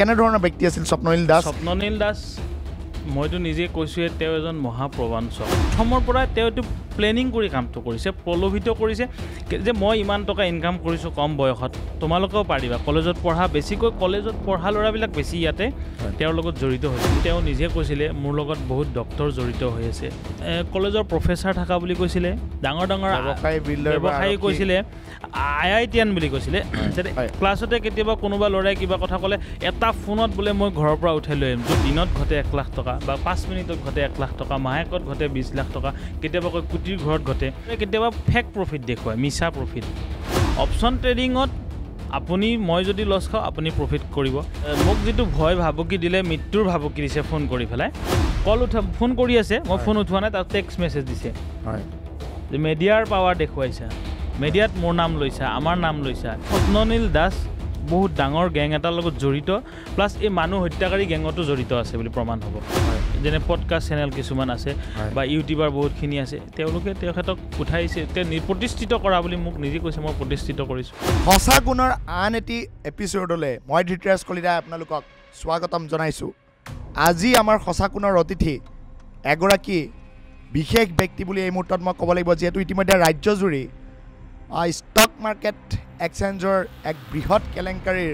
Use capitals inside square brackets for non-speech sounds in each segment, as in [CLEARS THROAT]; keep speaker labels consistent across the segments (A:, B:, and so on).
A: কেনেধৰণৰ ব্যক্তি আছিল স্বপ্ননীল দাস?
B: স্বপ্ননীল দাস মইতো নিজে কৈছোঁৱে তেওঁ এজন মহাপ্ৰবাঞ্চক প্ৰথমৰ পৰাই তেওঁ এইটো প্লেনিং কৰি কামটো কৰিছে প্ৰলোভিত কৰিছে যে মই ইমান টকা ইনকাম কৰিছোঁ কম বয়সত। তোমালোকেও পাৰিবা কলেজত পঢ়া বেছিকৈ কলেজত পঢ়া ল'ৰাবিলাক বেছি ইয়াতে তেওঁৰ লগত জড়িত হৈছিল তেওঁ নিজে কৈছিলে মোৰ লগত বহুত ডক্তৰ জড়িত হৈ আছে। কলেজৰ প্ৰফেচাৰ থকা বুলি কৈছিলে ডাঙৰ ডাঙৰ
A: ব্যৱসায়ী।
B: কৈছিলে আই আই টি এন বুলি কৈছিলে। ক্লাছতে কেতিয়াবা কোনোবা ল'ৰাই কিবা কথা ক'লে এটা ফোনত বোলে মই ঘৰৰ পৰা উঠাই লৈ আহিম য'ত দিনত ঘটে এক লাখ টকা। বা পাঁচ মিনিটত ঘটে এক লাখ টকা মাহেকত ঘটে বিছ লাখ টকা কেতিয়াবা কয় কোটিৰ ঘৰত ঘটে। কেতিয়াবা ফেক প্ৰফিট দেখুৱায় মিছা প্ৰফিট অপশ্যন ট্ৰেডিঙত আপুনি মই যদি লছ খাওঁ আপুনি প্ৰফিট কৰিব। মোক যিটো ভয় ভাবুকি দিলে মৃত্যুৰ ভাবুকি দিছে ফোন কৰি পেলাই। কল উঠা ফোন কৰি আছে মই ফোন উঠোৱা নাই তাত টেক্সট মেছেজ দিছে।
A: হয়।
B: যে মেডিয়াৰ পাৱাৰ দেখুৱাইছা। মেডিয়াত মোৰ নাম লৈছা আমাৰ নাম লৈছা। স্বপ্ননীল দাস বহুত ডাঙৰ গেং এটাৰ লগত জড়িত প্লাছ এই মানুহ হত্যাকাৰী গেঙতো জড়িত আছে বুলি প্ৰমাণ হ'ব। যেনে পডকাষ্ট চেনেল কিছুমান আছে। বা ইউটিউবাৰ বহুতখিনি আছে তেওঁলোকে তেখেতক উঠাইছে তেওঁ প্ৰতিষ্ঠিত কৰা বুলি মোক নিজে কৈছে মই প্ৰতিষ্ঠিত কৰিছোঁ।
A: সঁচা গুণৰ আন এটি এপিছ'ডলৈ মই ধৃতৰাজ কলিতাই আপোনালোকক স্বাগতম জনাইছোঁ। আজি আমাৰ সঁচা গুণৰ অতিথি এগৰাকী বিশেষ ব্যক্তি বুলি এই মুহূৰ্তত মই ক'ব লাগিব যিহেতু ইতিমধ্যে ৰাজ্যজুৰি ষ্টক মাৰ্কেট এক্সচেঞ্জৰ এক বৃহৎ কেলেংকাৰীৰ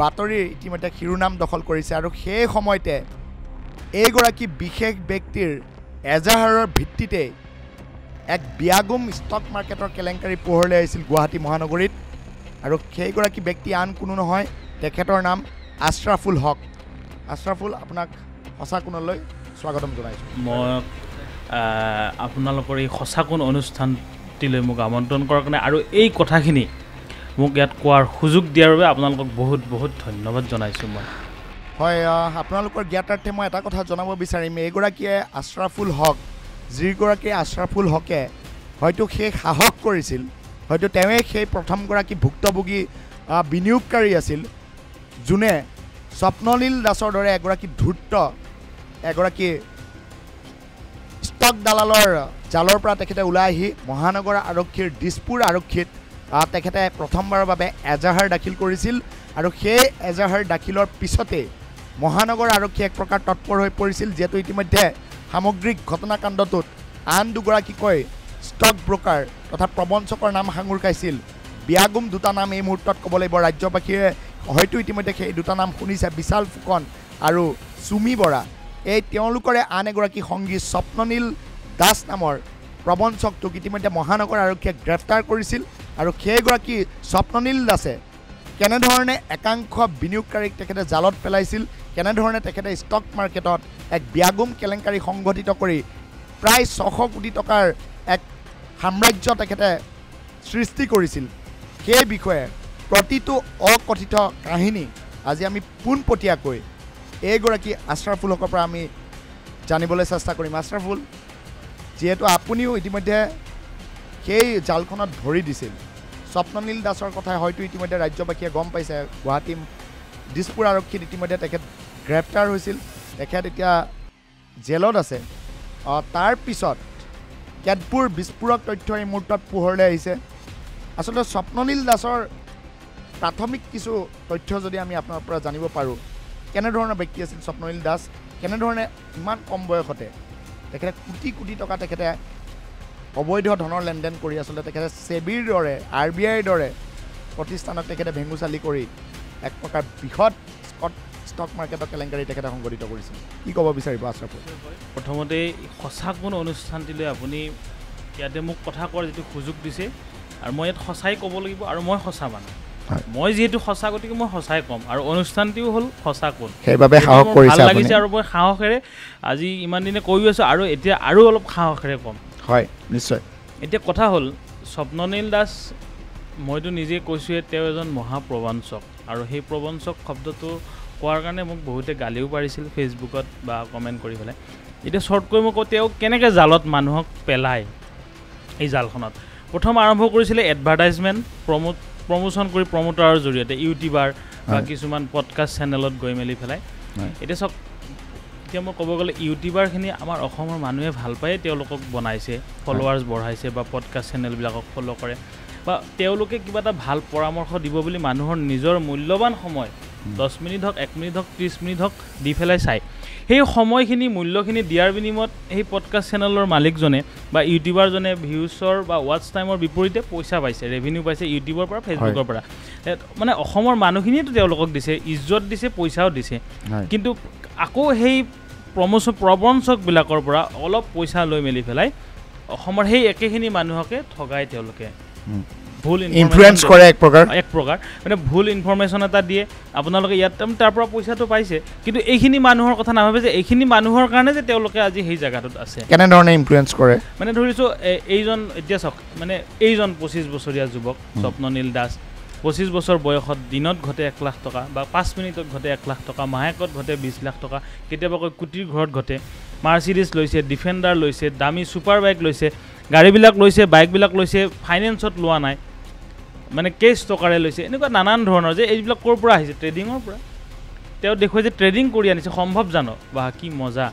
A: বাতৰিৰ ইতিমধ্যে শিৰোনাম দখল কৰিছে আৰু সেই সময়তে এইগৰাকী বিশেষ ব্যক্তিৰ এজাহাৰৰ ভিত্তিতেই এক বিয়াগুম ষ্টক মাৰ্কেটৰ কেলেংকাৰী পোহৰলৈ আহিছিল গুৱাহাটী মহানগৰীত। আৰু সেইগৰাকী ব্যক্তি আন কোনো নহয় তেখেতৰ নাম আশ্ৰাফুল হক। আশ্ৰাফুল আপোনাক সঁচা কোণলৈ স্বাগতম জনাইছোঁ।
B: মই আপোনালোকৰ এই সঁচাকোন অনুষ্ঠানটিলৈ মোক আমন্ত্ৰণ কৰাৰ কাৰণে আৰু এই কথাখিনি মোক ইয়াত কোৱাৰ সুযোগ দিয়াৰ বাবে আপোনালোকক বহুত বহুত ধন্যবাদ জনাইছোঁ মই।
A: হয় আপোনালোকৰ জ্ঞাতাৰ্থে মই এটা কথা জনাব বিচাৰিম। এইগৰাকীয়ে আশ্ৰাফুল হক যিগৰাকীয়ে আশ্ৰাফুল হকে হয়তো সেই সাহস কৰিছিল হয়তো তেওঁৱেই সেই প্ৰথমগৰাকী ভুক্তভোগী বিনিয়োগকাৰী আছিল যোনে স্বপ্নলীল দাসৰ দৰে এগৰাকী ধূৰ্ত এগৰাকী ষ্টক দালালৰ জালৰ পৰা তেখেতে ওলাই আহি মহানগৰ আৰক্ষীৰ দিছপুৰ আৰক্ষীত তেখেতে প্ৰথমবাৰৰ বাবে এজাহাৰ দাখিল কৰিছিল আৰু সেই এজাহাৰ দাখিলৰ পিছতেই মহানগৰ আৰক্ষী এক প্ৰকাৰ তৎপৰ হৈ পৰিছিল যিহেতু ইতিমধ্যে সামগ্ৰিক ঘটনাকাণ্ডটোত আন দুগৰাকীকৈ ষ্টক ব্ৰকাৰ তথা প্ৰবঞ্চকৰ নাম সাঙুৰ খাইছিল। বিয়াগুম দুটা নাম এই মুহূৰ্তত ক'ব লাগিব। ৰাজ্যবাসীয়ে হয়তো ইতিমধ্যে সেই দুটা নাম শুনিছে। বিশাল ফুকন আৰু চুমি বৰা। এই তেওঁলোকৰে আন এগৰাকী সংগী স্বপ্ননীল দাস নামৰ প্ৰবঞ্চকটোক ইতিমধ্যে মহানগৰ আৰক্ষীয়ে গ্ৰেপ্তাৰ কৰিছিল। আৰু সেইগৰাকী স্বপ্ননীল দাসে কেনেধৰণে একাংশ বিনিয়োগকাৰীক তেখেতে জালত পেলাইছিল কেনেধৰণে তেখেতে ষ্টক মাৰ্কেটত এক ব্যাগুম কেলেংকাৰী সংঘটিত কৰি প্ৰায় ছশ কোটি টকাৰ এক সাম্ৰাজ্য তেখেতে সৃষ্টি কৰিছিল সেই বিষয়ে প্ৰতিটো অকথিত কাহিনী আজি আমি পোনপটীয়াকৈ এইগৰাকী আশ্ৰাফুল হকৰ পৰা আমি জানিবলৈ চেষ্টা কৰিম। আশ্ৰাফুল যিহেতু আপুনিও ইতিমধ্যে সেই জালখনত ভৰি দিছিল। স্বপ্ননীল দাসৰ কথা হয়তো ইতিমধ্যে ৰাজ্যবাসীয়ে গম পাইছে। গুৱাহাটী দিছপুৰ আৰক্ষীত ইতিমধ্যে তেখেত গ্ৰেপ্তাৰ হৈছিল। তেখেত এতিয়া জেলত আছে। আহ, তাৰ পিছত কেতবোৰ বিস্ফোৰক তথ্য এই মুহূৰ্তত পোহৰলৈ আহিছে। আচলতে স্বপ্ননীল দাসৰ প্ৰাথমিক কিছু তথ্য যদি আমি আপোনাৰ পৰা জানিব পাৰোঁ কেনেধৰণৰ ব্যক্তি আছিল স্বপ্ননীল দাস? কেনেধৰণে ইমান কম বয়সতে তেখেতে কোটি কোটি টকা তেখেতে অবৈধ ধনৰ লেনদেন কৰি আচলতে তেখেতে ছেবিৰ দৰে আৰ বি আইৰ দৰে প্ৰতিষ্ঠানক তেখেতে ভেঙুচালি কৰি এক প্ৰকাৰ বৃহৎ স্কট ষ্টক মাৰ্কেটৰ কেলেংকাৰী তেখেতে সংঘটিত কৰিছিল কি ক'ব বিচাৰিব আশ্ৰাফুল
B: প্ৰথমতে সঁচা কোন অনুষ্ঠানটিলৈ আপুনি ইয়াতে মোক কথা কোৱাৰ যিটো সুযোগ দিছে আৰু মই ইয়াত সঁচাই ক'ব লাগিব আৰু মই সঁচা মানুহ। মই যিহেতু সঁচা গতিকে মই সঁচাই ক'ম আৰু অনুষ্ঠানটিও হ'ল সঁচা কোন
A: সেইবাবে সাহস কৰিছে
B: ভাল লাগিছে আৰু মই সাহসেৰে আজি ইমান দিনে কৈ আছোঁ আৰু এতিয়া আৰু অলপ সাহসেৰে ক'ম।
A: হয় নিশ্চয়।
B: এতিয়া কথা হ'ল স্বপ্ননীল দাস মইতো নিজে কৈছোঁৱে তেওঁ এজন মহাপ্ৰবঞ্চক। আৰু সেই প্ৰবঞ্চক শব্দটো কোৱাৰ কাৰণে মোক বহুতে গালিও পাৰিছিল ফেচবুকত বা কমেণ্ট কৰি পেলাই। এতিয়া শ্বৰ্টকৈ মই কওঁ তেওঁ কেনেকৈ জালত মানুহক পেলায় এই জালখনত? প্ৰথম আৰম্ভ কৰিছিলে এডভাৰটাইজমেণ্ট প্ৰমোট প্ৰমোশ্যন কৰি প্ৰমোটাৰৰ জৰিয়তে ইউটিউবাৰ বা। কিছুমান পডকাষ্ট চেনেলত গৈ মেলি পেলাই। এতিয়া চাওক এতিয়া মই ক'ব গ'লে ইউটিউবাৰখিনি আমাৰ অসমৰ মানুহে ভাল পায়ে তেওঁলোকক বনাইছে ফলোৱাৰ্ছ বঢ়াইছে বা পডকাষ্ট চেনেলবিলাকক ফ'ল' কৰে বা তেওঁলোকে কিবা এটা ভাল পৰামৰ্শ দিব বুলি মানুহৰ নিজৰ মূল্যৱান সময় দহ মিনিট হওক এক মিনিট হওক ত্ৰিছ মিনিট হওক দি পেলাই চায় সেই সময়খিনি মূল্যখিনি দিয়াৰ বিনিময়ত সেই পডকাষ্ট চেনেলৰ মালিকজনে বা ইউটিউবাৰজনে ভিউজৰ বা ৱাটছ টাইমৰ বিপৰীতে পইচা পাইছে ৰেভিনিউ পাইছে ইউটিউবৰ পৰা ফেচবুকৰ পৰা। মানে অসমৰ মানুহখিনিয়েতো তেওঁলোকক দিছে ইজ্জত দিছে পইচাও দিছে। কিন্তু আকৌ সেই প্ৰমোচ প্ৰবঞ্চকবিলাকৰ পৰা অলপ পইচা লৈ মেলি পেলাই অসমৰ সেই একেখিনি মানুহকে ঠগাই তেওঁলোকে। ভুল
A: ইনফ্লুৱেঞ্চ কৰে এক প্ৰকাৰ।
B: এক প্ৰকাৰ। মানে ভুল ইনফৰমেশ্যন এটা দিয়ে। আপোনালোকে ইয়াত তাৰ পৰা পইচাটো পাইছে। কিন্তু এইখিনি মানুহৰ কথা নাভাবে যে এইখিনি মানুহৰ কাৰণে যে তেওঁলোকে আজি সেই জেগাটোত আছে।
A: কেনেধৰণে ইনফ্লুৱেঞ্চ কৰে?
B: মানে ধৰিছোঁ এইজন এতিয়া চাওক মানে এইজন পঁচিছ বছৰীয়া যুৱক স্বপ্ননীল দাস পঁচিছ বছৰ বয়সত দিনত ঘটে এক লাখ টকা বা পাঁচ মিনিটত ঘটে এক লাখ টকা মাহেকত ঘটে বিছ লাখ টকা কেতিয়াবাকৈ কোটিৰ ঘৰত ঘটে। মাৰ্চিডিজ লৈছে ডিফেণ্ডাৰ লৈছে দামী ছুপাৰ বাইক লৈছে গাড়ীবিলাক লৈছে বাইকবিলাক লৈছে ফাইনেন্সত লোৱা নাই মানে কেছ টকাৰে লৈছে এনেকুৱা নানান ধৰণৰ যে এইবিলাক ক'ৰ পৰা আহিছে? ট্ৰেডিঙৰ পৰা। তেওঁ দেখুৱাই যে ট্ৰেডিং কৰি আনিছে সম্ভৱ জানো? বা কি মজা।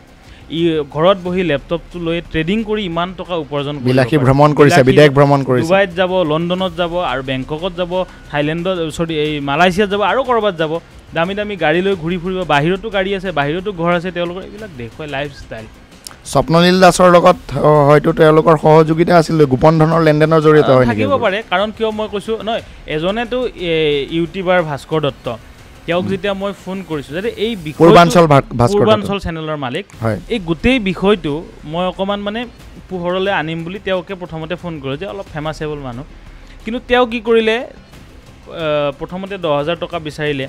B: ই ঘৰত বহি লেপটপটো লৈ ট্ৰেডিং কৰি ইমান টকা উপাৰ্জন
A: বিলাসী। ভ্ৰমণ কৰিছে বিদেশ ভ্ৰমণ কৰিছে
B: ডুবাইত যাব লণ্ডনত যাব আৰু বেংককত যাব থাইলেণ্ডত চৰি এই মালয়েছিয়াত যাব আৰু ক'ৰবাত যাব দামী দামী গাড়ী লৈ ঘূৰি ফুৰিব বাহিৰতো গাড়ী আছে বাহিৰতো ঘৰ আছে তেওঁলোকৰ এইবিলাক দেখুৱাই লাইফ ষ্টাইল
A: স্বপ্নলীল দাসৰ লগত হয়তো তেওঁলোকৰ সহযোগিতা আছিল গোপন ধনৰ লেনদেনৰ জৰিয়তে
B: থাকিব? পাৰে কাৰণ কিয় মই কৈছোঁ নহয় এজনেতো ইউটিউবাৰ ভাস্কৰ দত্ত তেওঁক যেতিয়া মই ফোন কৰিছোঁ যাতে এই
A: পূৰ্বাঞ্চল
B: চেনেলৰ মালিক
A: হয়।
B: এই গোটেই বিষয়টো মই অকণমান মানে পোহৰলৈ আনিম বুলি তেওঁকে প্ৰথমতে ফোন কৰিলোঁ যে অলপ ফেমাছেবল মানুহ। কিন্তু তেওঁ কি কৰিলে প্ৰথমতে দহ হাজাৰ টকা বিচাৰিলে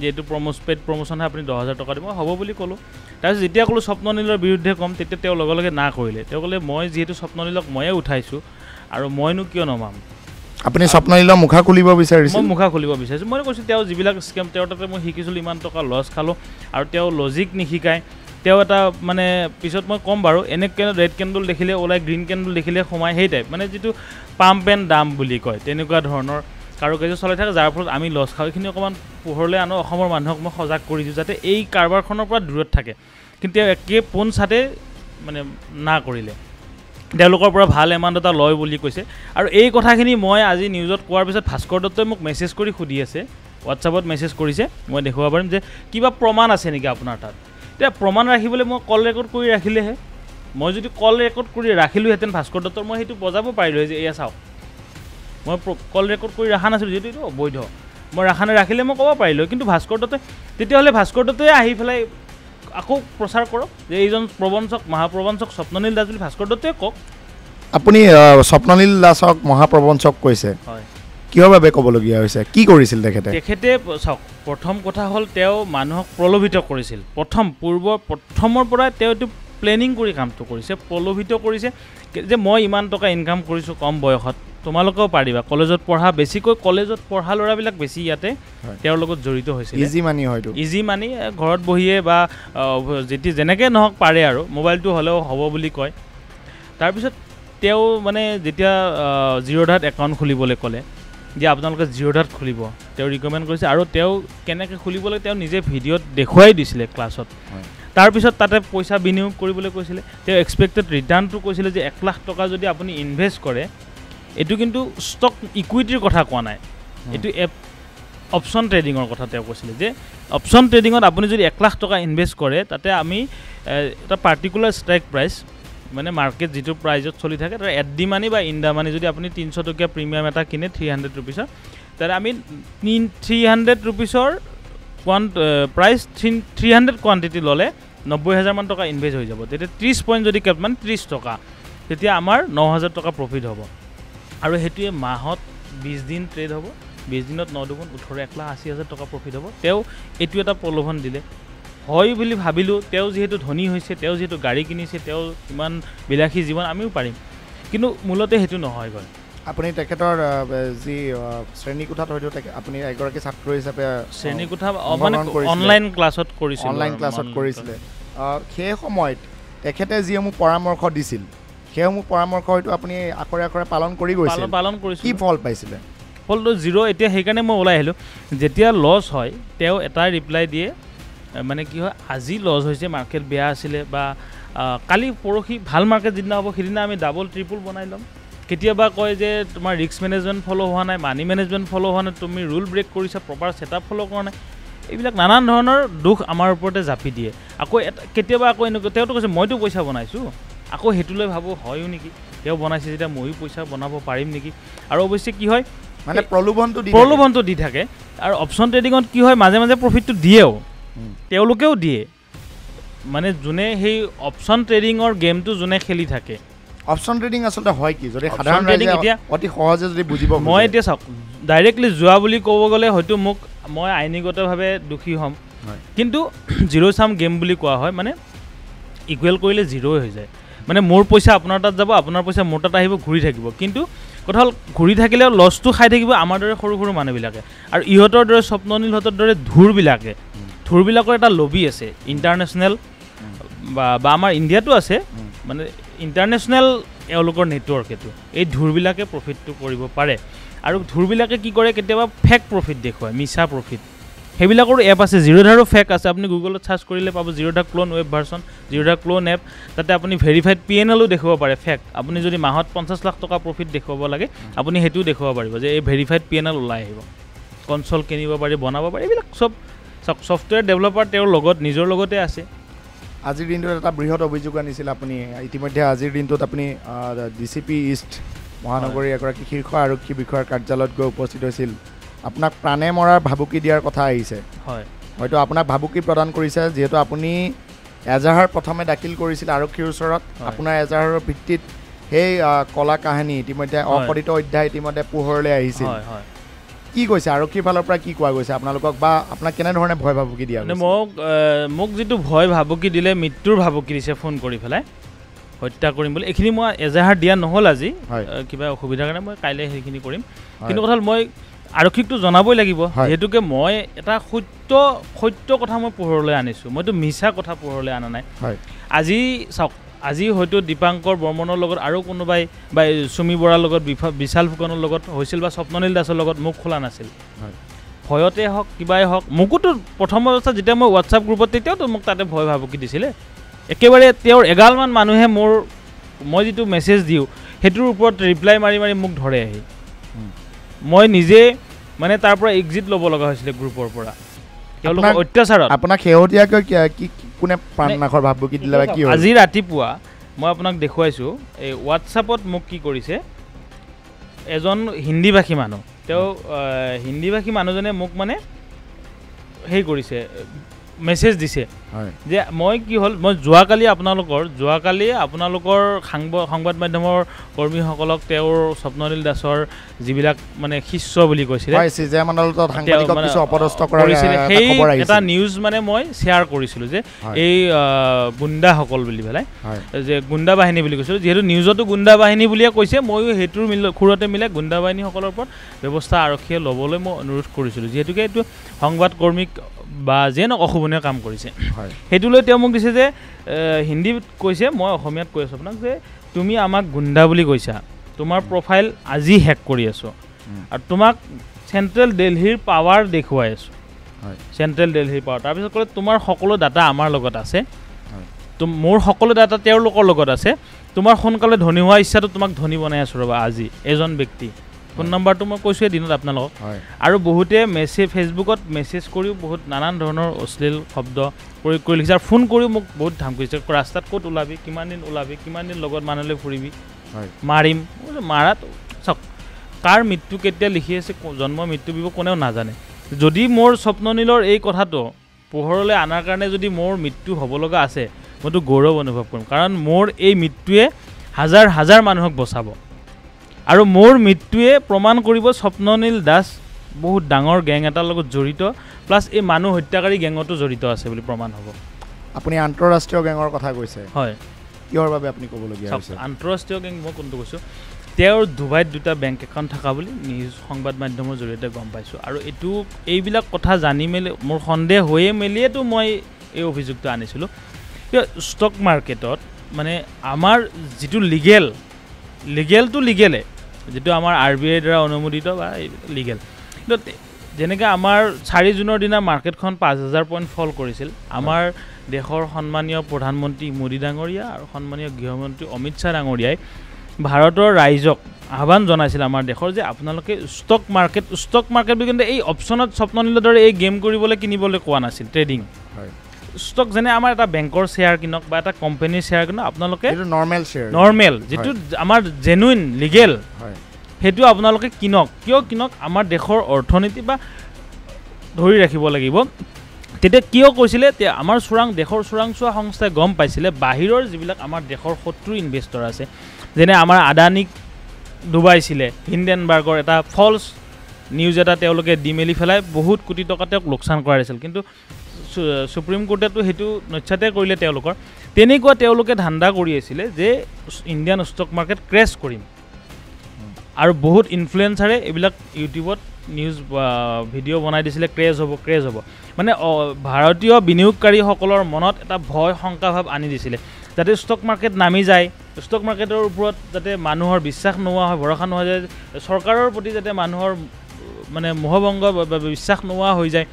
B: যিহেতু প্ৰমোচ পেড প্ৰমোশ্যনহে আপুনি দহ হাজাৰ টকা দিব হ'ব বুলি ক'লোঁ। তাৰপিছত যেতিয়া ক'লোঁ স্বপ্ননীলৰ বিৰুদ্ধে ক'ম তেতিয়া তেওঁ লগে লগে না কৰিলে। তেওঁ ক'লে মই যিহেতু স্বপ্ননীলক ময়ে উঠাইছোঁ আৰু মইনো কিয় নমাম?
A: আপুনি স্বপ্নলীলৰ মুখা খুলিব
B: মই
A: বিচাৰিছিল
B: মুখা খুলিব বিচাৰিছোঁ। মই কৈছোঁ তেওঁ যিবিলাক স্কেম তেওঁৰ তাতে মই শিকিছিলোঁ ইমান টকা লছ খালোঁ আৰু তেওঁ লজিক নিশিকায়। তেওঁ এটা মানে পিছত মই ক'ম বাৰু এনে ৰেড কেণ্ডল দেখিলে ওলাই গ্ৰীণ কেণ্ডল দেখিলে সোমাই সেই টাইপ মানে যিটো পাম্প এণ্ড দাম বুলি কয় তেনেকুৱা ধৰণৰ কাৰুকাৰ্য চলাই থাকে যাৰ ফলত আমি লছ খাওঁ। এইখিনি অকণমান পোহৰলৈ আনো অসমৰ মানুহক মই সজাগ কৰি দিওঁ যাতে এই কাৰবাৰখনৰ পৰা দূৰত থাকে। কিন্তু তেওঁ একে পোন চাতে মানে না কৰিলে। তেওঁলোকৰ পৰা ভাল এমাউণ্ট এটা লয় বুলি কৈছে। আৰু এই কথাখিনি মই আজি নিউজত কোৱাৰ পিছত ভাস্কৰ দত্তই মোক মেছেজ কৰি সুধি আছে। হোৱাটছআপত মেছেজ কৰিছে। মই দেখুৱাব পাৰিম যে কিবা প্ৰমাণ আছে নেকি আপোনাৰ তাত? এতিয়া প্ৰমাণ ৰাখিবলৈ মই কল ৰেকৰ্ড কৰি ৰাখিলেহে। মই যদি কল ৰেকৰ্ড কৰি ৰাখিলোহেঁতেন ভাস্কৰ দত্তৰ মই সেইটো বজাব পাৰিলোঁ যে এয়া চাওক। মই কল ৰেকৰ্ড কৰি ৰখা নাছিলোঁ যিহেতু এইটো অবৈধ। মই ৰখা নাৰাখিলে মই ক'ব পাৰিলোঁ। কিন্তু ভাস্কৰ দত্তে তেতিয়াহ'লে ভাস্কৰ দত্তই আহি পেলাই আকৌ প্ৰচাৰ কৰক যে এইজন প্ৰবঞ্চক মহাপ্ৰবঞ্চক স্বপ্ননীল দাস বুলি ভাস্কৰ দত্তই কওক।
A: আপুনি আহ, স্বপ্নলীল দাসক মহাপ্ৰবঞ্চক কৈছে।
B: হয়।
A: কিহৰ বাবে ক'বলগীয়া হৈছে? কি কৰিছিল তেখেতে?
B: তেখেতে চাওক প্ৰথম কথা হ'ল তেওঁ মানুহক প্ৰলোভিত কৰিছিল। প্ৰথম পূৰ্ব প্ৰথমৰ পৰাই তেওঁ এইটো প্লেনিং কৰি কামটো কৰিছে প্ৰলোভিত কৰিছে যে মই ইমান টকা ইনকাম কৰিছোঁ কম বয়সত। তোমালোকেও পাৰিবা। কলেজত পঢ়া বেছিকৈ কলেজত পঢ়া ল'ৰাবিলাক বেছি ইয়াতে। তেওঁৰ লগত জড়িত হৈছিল।
A: ইজি মানি হয়তো
B: ইজি মানি ঘৰত বহিয়ে বা যেতিয়া যেনেকৈ নহওক পাৰে আৰু। মোবাইলটো হ'লেও হ'ব বুলি কয়। তাৰপিছত তেওঁ মানে যেতিয়া জিৰ'ধাত একাউণ্ট খুলিবলৈ ক'লে যে আপোনালোকে জিৰ'ধাত খুলিব তেওঁ ৰিকমেণ্ড কৰিছে আৰু তেওঁ কেনেকৈ খুলিবলৈ তেওঁ নিজে ভিডিঅ'ত দেখুৱাই দিছিলে ক্লাছত। তাৰপিছত তাতে পইচা বিনিয়োগ কৰিবলৈ কৈছিলে। তেওঁ এক্সপেক্টেড ৰিটাৰ্ণটো কৈছিলে যে এক লাখ টকা যদি আপুনি ইনভেষ্ট কৰে এইটো কিন্তু ষ্টক ইকুইটিৰ কথা কোৱা নাই। এইটো এপ অপশ্যন ট্ৰেডিঙৰ কথা তেওঁ কৈছিলে যে অপশ্যন ট্ৰেডিঙত আপুনি যদি এক লাখ টকা ইনভেষ্ট কৰে তাতে আমি এটা পাৰ্টিকুলাৰ ষ্ট্ৰাইক প্ৰাইচ মানে মাৰ্কেট যিটো প্ৰাইজত চলি থাকে তাৰ এট দি মানি বা ইন দা মানি যদি আপুনি তিনিশ টকীয়া প্ৰিমিয়াম এটা কিনে থ্ৰী হাণ্ড্ৰেড ৰুপিছৰ তাতে আমি থ্ৰী হাণ্ড্ৰেড ৰুপিছৰ কোৱান price three three hundred quantity ল'লে নব্বৈ হাজাৰমান টকা ইনভেষ্ট হৈ যাব। তেতিয়া ত্ৰিছ পইণ্ট যদি কেপ মানে ত্ৰিছ টকা। তেতিয়া আমাৰ ন হাজাৰ টকা প্ৰফিট হ'ব। আৰু সেইটোৱে মাহত বিছ দিন ট্ৰেড হ'ব বিছ দিনত ন দুগুণ ওঠৰ এক লাখ আশী হাজাৰ টকা প্ৰফিট হ'ব। তেওঁ এইটো এটা প্ৰলোভন দিলে। হয় বুলি ভাবিলোঁ তেওঁ যিহেতু ধনী হৈছে তেওঁ যিহেতু গাড়ী কিনিছে তেওঁ ইমান বিলাসী জীৱন আমিও পাৰিম। কিন্তু মূলতে সেইটো নহয়গৈ
A: আপুনি তেখেতৰ যি শ্ৰেণীকোঠাত হয়তো আপুনি এগৰাকী ছাত্ৰ হিচাপে
B: শ্ৰেণীকোঠা মানে। অনলাইন ক্লাছত কৰিছিলোঁ
A: অনলাইন ক্লাছত কৰিছিলে। সেই সময়ত তেখেতে যিসমূহ পৰামৰ্শ দিছিল সেইসমূহ পৰামৰ্শ হয়তো আপুনি আখৰে আখৰে পালন কৰি গৈছিল।
B: পালন পালন
A: কি
B: কৰিছোঁ
A: ফল পাইছিলে?
B: ফলটো জিৰ' এতিয়া সেইকাৰণে মই ওলাই আহিলোঁ। যেতিয়া লছ হয় তেওঁ এটা ৰিপ্লাই দিয়ে মানে কি হয় আজি লছ হৈছে মাৰ্কেট বেয়া আছিলে বা কালি পৰহি ভাল মাৰ্কেট যিদিনা হ'ব সেইদিনা আমি ডাবল ট্ৰিপুল বনাই ল'ম। কেতিয়াবা কয় যে তোমাৰ ৰিস্ক মেনেজমেণ্ট ফ'ল' হোৱা নাই মানি মেনেজমেণ্ট ফ'ল' হোৱা নাই তুমি ৰুল ব্ৰেক কৰিছা প্ৰপাৰ ছেটআপ ফ'ল' কৰা নাই। এইবিলাক নানান ধৰণৰ দুখ আমাৰ ওপৰতে জাপি দিয়ে। আকৌ এটা কেতিয়াবা আকৌ এনেকুৱা তেওঁতো কৈছে মইতো পইচা বনাইছোঁ। আকৌ সেইটোলৈ ভাবোঁ হয়ো নেকি? তেওঁ বনাইছে যেতিয়া ময়ো পইচা বনাব পাৰিম নেকি? আৰু অৱশ্যে কি হয়
A: মানে প্ৰলোভনটো দি থাকে।
B: প্ৰলোভনটো দি থাকে। আৰু অপশ্যন ট্ৰেডিঙত কি হয় মাজে মাজে প্ৰফিটটো দিয়েও। তেওঁলোকেও দিয়ে। মানে যোনে সেই অপশ্যন ট্ৰেডিঙৰ গেমটো যোনে খেলি থাকে।
A: অপশ্যন ট্ৰেডিং আচলতে হয় কি? যদি সাধাৰণ ৰাইজে
B: এতিয়া-
A: অতি সহজে যদি বুজিব
B: মই। এতিয়া চাওক ডাইৰেক্টলি যোৱা বুলি ক'ব গ'লে হয়তো মোক মই আইনীগতভাৱে দোষী হ'ম। কিন্তু জিৰ' চাম গেম বুলি কোৱা হয় মানে ইকুৱেল কৰিলে জিৰ'ই হৈ যায়। মানে মোৰ পইচা আপোনাৰ তাত যাব আপোনাৰ পইচা মোৰ তাত আহিব ঘূৰি থাকিব কিন্তু কথা হ'ল ঘূৰি থাকিলেও লছটো খাই থাকিব আমাৰ দৰে সৰু সৰু মানুহবিলাকে আৰু ইহঁতৰ দৰে স্বপ্ননীলহঁতৰ দৰে ধুৰবিলাকে। ধুৰবিলাকৰ এটা লবি আছে ইণ্টাৰনেশ্যনেল বা বা আমাৰ ইণ্ডিয়াতো আছে। মানে ইণ্টাৰনেশ্যনেল এওঁলোকৰ নেটৱৰ্ক এইটো এই ধুৰবিলাকে প্ৰফিটটো কৰিব পাৰে আৰু ধুৰবিলাকে কি কৰে কেতিয়াবা ফেক প্ৰফিট দেখুৱায় মিছা প্ৰফিট সেইবিলাকৰো এপ আছে জিৰ'ধাৰো ফেক আছে। আপুনি গুগলত চাৰ্চ কৰিলে পাব Zerodha clone web version Zerodha clone app তাতে আপুনি ভেৰিফাইড পি এন এলো দেখুৱাব পাৰে ফেক আপুনি যদি মাহত পঞ্চাছ লাখ টকা প্ৰফিট দেখুৱাব লাগে আপুনি সেইটোও দেখুৱাব পাৰিব যে এই ভেৰিফাইড পি এন এল ওলাই আহিব। কনচল কিনিব পাৰি বনাব পাৰি এইবিলাক চব ছফ্টৱেৰ ডেভেলপাৰ তেওঁৰ লগত নিজৰ লগতে আছে।
A: আজিৰ দিনটোত এটা বৃহৎ অভিযোগ আনিছিল আপুনি। ইতিমধ্যে আজিৰ দিনটোত আপুনি ডি চি পি ইষ্ট মহানগৰীৰ এগৰাকী শীৰ্ষ আৰক্ষী বিষয়াৰ কাৰ্যালয়ত গৈ উপস্থিত হৈছিল। আপোনাক প্ৰাণে মৰাৰ ভাবুকি দিয়াৰ কথা আহিছে।
B: হয়।
A: হয়তো আপোনাক ভাবুকি প্ৰদান কৰিছে যিহেতু আপুনি এজাহাৰ প্ৰথমে দাখিল কৰিছিল আৰক্ষীৰ ওচৰত। আপোনাৰ এজাহাৰৰ ভিত্তিত সেই কলা কাহিনী ইতিমধ্যে
B: হয়।
A: অপদিত অধ্যায় ইতিমধ্যে পোহৰলৈ আহিছিল। কি কৈছে? আৰক্ষীৰ ফালৰ পৰা কি কোৱা গৈছে আপোনালোকক বা আপোনাক কেনেধৰণে ভয় ভাবুকি দিয়া?
B: মোক মোক যিটো ভয় ভাবুকি দিলে মৃত্যুৰ ভাবুকি দিছে ফোন কৰি পেলাই। হত্যা কৰিম বুলি। এইখিনি মই এজাহাৰ দিয়া নহ'ল আজি। কিবা অসুবিধাৰ কাৰণে মই কাইলৈ সেইখিনি কৰিম। কিন্তু কথা হ'ল মই আৰক্ষীকতো জনাবই লাগিব। যিহেতুকে মই এটা সত্য সত্য কথা মই পোহৰলৈ আনিছোঁ। মইতো মিছা কথা পোহৰলৈ অনা নাই। আজি চাওক আজি হয়তো দীপাংকৰ বৰ্মনৰ লগত আৰু কোনোবাই বা চুমি বৰাৰ লগত বিশাল ফুকনৰ লগত হৈছিল বা স্বপ্ননীল দাসৰ লগত মুখ খোলা নাছিল। ভয়তে হওক কিবাই হওক মোকোতো প্ৰথম অৱস্থাত যেতিয়া মই হোৱাটছআপ গ্ৰুপত তেতিয়াওতো মোক তাতে ভয় ভাবুকি দিছিলে। একেবাৰে তেওঁৰ এগালমান মানুহে মোৰ মই যিটো মেছেজ দিওঁ সেইটোৰ ওপৰত ৰিপ্লাই মাৰি মাৰি মোক ধৰে আহি। মই নিজে মানে তাৰ পৰা এক্সিট ল'ব লগা হৈছিলে গ্ৰুপৰ পৰা। তেওঁলোকৰ অত্যাচাৰত।
A: আপোনাক শেহতীয়াকৈ কি- কোনে প্ৰাণনাশৰ ভাবুকি দিলে বা কি
B: আজি ৰাতিপুৱা মই আপোনাক দেখুৱাইছোঁ এই হোৱাটছআপত মোক কি কৰিছে এজন হিন্দীভাষী মানুহ তেওঁ হিন্দীভাষী মানুহজনে মোক মানে হেৰি কৰিছে মেছেজ দিছে। যে মই কি হ'ল মই যোৱাকালি আপোনালোকৰ যোৱাকালি আপোনালোকৰ সাংব সংবাদ মাধ্যমৰ কৰ্মীসকলক তেওঁৰ স্বপ্ননীল দাসৰ যিবিলাক মানে শিষ্য বুলি কৈছিলে সেই এটা নিউজ মানে মই শ্বেয়াৰ কৰিছিলোঁ যে। এই গুণ্ডাসকল বুলি পেলাই যে গুণ্ডা বাহিনী বুলি কৈছিলোঁ। যিহেতু নিউজতো গুণ্ডা বাহিনী বুলিয়ে কৈছে ময়ো সেইটোৰ মিল খুৰতে মিলাই গুণ্ডা বাহিনীসকলৰ ওপৰত ব্যৱস্থা আৰক্ষীয়ে ল'বলৈ মই অনুৰোধ কৰিছিলোঁ। যিহেতুকে এইটো সংবাদ কৰ্মীক বা যিয়ে নহওক অশোভনীয় কাম কৰিছে। সেইটো লৈ তেওঁ মোক দিছে যে হিন্দীত কৈছে মই অসমীয়াত কৈ আছোঁ আপোনাক যে তুমি আমাক গুণ্ডা বুলি কৈছা। তোমাৰ প্ৰফাইল আজি হেক কৰি আছোঁ। আৰু তোমাক চেণ্ট্ৰেল দেলহিৰ পাৱাৰ দেখুৱাই আছোঁ।
A: হয়।
B: চেণ্ট্ৰেল দেলহিৰ পাৱাৰ তাৰপিছত ক'লে তোমাৰ সকলো ডাটা আমাৰ লগত আছে। মোৰ সকলো ডাটা তেওঁলোকৰ লগত আছে। তোমাৰ সোনকালে ধনী হোৱা ইচ্ছাটো তোমাক ধনী বনাই আছোঁ ৰ'বা আজি এজন ব্যক্তি। ফোন নম্বৰটো মই কৈছোঁৱে দিনত আপোনালোকক। আৰু বহুতে মেছেজ ফেচবুকত মেছেজ কৰিও বহুত নানান ধৰণৰ অশ্লীল শব্দ প্ৰয়োগ কৰি লিখিছে। আৰু ফোন কৰিও মোক বহুত ধামকিছে ৰাস্তাত ক'ত ওলাবি? কিমান দিন ওলাবি? কিমান দিন লগত মানুহলৈ ফুৰিবি? মাৰিম। মাৰাত চাওক কাৰ মৃত্যু কেতিয়া লিখি আছে জন্ম মৃত্যু বিব কোনেও নাজানে। যদি মোৰ স্বপ্ননীলৰ এই কথাটো পোহৰলৈ অনাৰ কাৰণে যদি মোৰ মৃত্যু হ'ব লগা আছে মইতো গৌৰৱ অনুভৱ কৰিম। কাৰণ মোৰ এই মৃত্যুৱে হাজাৰ হাজাৰ মানুহক বচাব। আৰু মোৰ মৃত্যুৱে প্ৰমাণ কৰিব স্বপ্ননীল দাস বহুত ডাঙৰ গেং এটাৰ লগত জড়িত প্লাছ এই মানুহ হত্যাকাৰী গেঙতো জড়িত আছে বুলি প্ৰমাণ হ'ব।
A: আপুনি আন্তঃৰাষ্ট্ৰীয় গেঙৰ কথা কৈছে।
B: হয়।
A: কিহৰ বাবে আপুনি ক'বলগীয়া হৈছে?
B: আন্তঃৰাষ্ট্ৰীয় গেং মই কোনটো কৈছোঁ? তেওঁৰ ডুবাইত দুটা বেংক একাউণ্ট থকা বুলি নিউজ সংবাদ মাধ্যমৰ জৰিয়তে গম পাইছোঁ। আৰু এইটো এইবিলাক কথা জানি মেলি মোৰ সন্দেহ হৈয়ে মেলিয়েতো মই এই অভিযোগটো আনিছিলোঁ। ষ্টক মাৰ্কেটত মানে আমাৰ যিটো লিগেল লিগেলটো লিগেলে যিটো আমাৰ আৰ বি আইৰ দ্বাৰা অনুমোদিত বা লিগেল কিন্তু যেনেকৈ আমাৰ চাৰি জুনৰ দিনা মাৰ্কেটখন পাঁচ হাজাৰ পইণ্ট ফল কৰিছিল আমাৰ দেশৰ সন্মানীয় প্ৰধানমন্ত্ৰী মোদী ডাঙৰীয়া আৰু সন্মানীয় গৃহমন্ত্ৰী অমিত শ্বাহ ডাঙৰীয়াই ভাৰতৰ ৰাইজক আহ্বান জনাইছিল আমাৰ দেশৰ যে আপোনালোকে ষ্টক মাৰ্কেট ষ্টক মাৰ্কেট বুলি কিন্তু এই অপশ্যনত স্বপ্ননীলৰ দৰে এই গেম কৰিবলৈ কিনিবলৈ কোৱা নাছিল ট্ৰেডিং
A: হয়।
B: ষ্টক যেনে আমাৰ এটা বেংকৰ শ্বেয়াৰ কিনক বা এটা কোম্পেনীৰ শ্বেয়াৰ কিনক আপোনালোকে
A: নৰ্মেল শ্বেয়াৰ
B: নৰ্মেল যিটো আমাৰ জেনুইন লিগেল
A: হয়।
B: সেইটো আপোনালোকে কিনক। কিয় কিনক? আমাৰ দেশৰ অৰ্থনীতি বা ধৰি ৰাখিব লাগিব। তেতিয়া কিয় কৈছিলে? আমাৰ চোৰাং দেশৰ চোৰাংচোৱা সংস্থাই গম পাইছিলে বাহিৰৰ যিবিলাক আমাৰ দেশৰ শত্ৰু ইনভেষ্টৰ আছে যেনে আমাৰ আদানীক ডুবাইছিলে হিণ্ডেনবাৰ্গৰ এটা ফল্ছ নিউজ এটা তেওঁলোকে দি মেলি পেলাই বহুত কোটি টকা তেওঁক লোকচান কৰাইছিল। কিন্তু সুপ্ৰিম কোৰ্টেতো সেইটো নচ্ছাতে কৰিলে তেওঁলোকৰ। তেনেকুৱা তেওঁলোকে ধান্দা কৰি আছিলে যে ইণ্ডিয়ান ষ্টক মাৰ্কেট ক্ৰেছ কৰিম। আৰু বহুত ইনফ্লুৱেঞ্চাৰে এইবিলাক ইউটিউবত নিউজ ভিডিঅ' বনাই দিছিলে ক্ৰেজ হ'ব ক্ৰেজ হ'ব। মানে ভাৰতীয় বিনিয়োগকাৰীসকলৰ মনত এটা ভয় শংকা ভাৱ আনি দিছিলে। যাতে ষ্টক মাৰ্কেট নামি যায় ষ্টক মাৰ্কেটৰ ওপৰত যাতে মানুহৰ বিশ্বাস নোহোৱা হয় ভৰসা নোহোৱা যায় চৰকাৰৰ প্ৰতি যাতে মানুহৰ মানে মোহভংগ বিশ্বাস নোহোৱা হৈ যায়।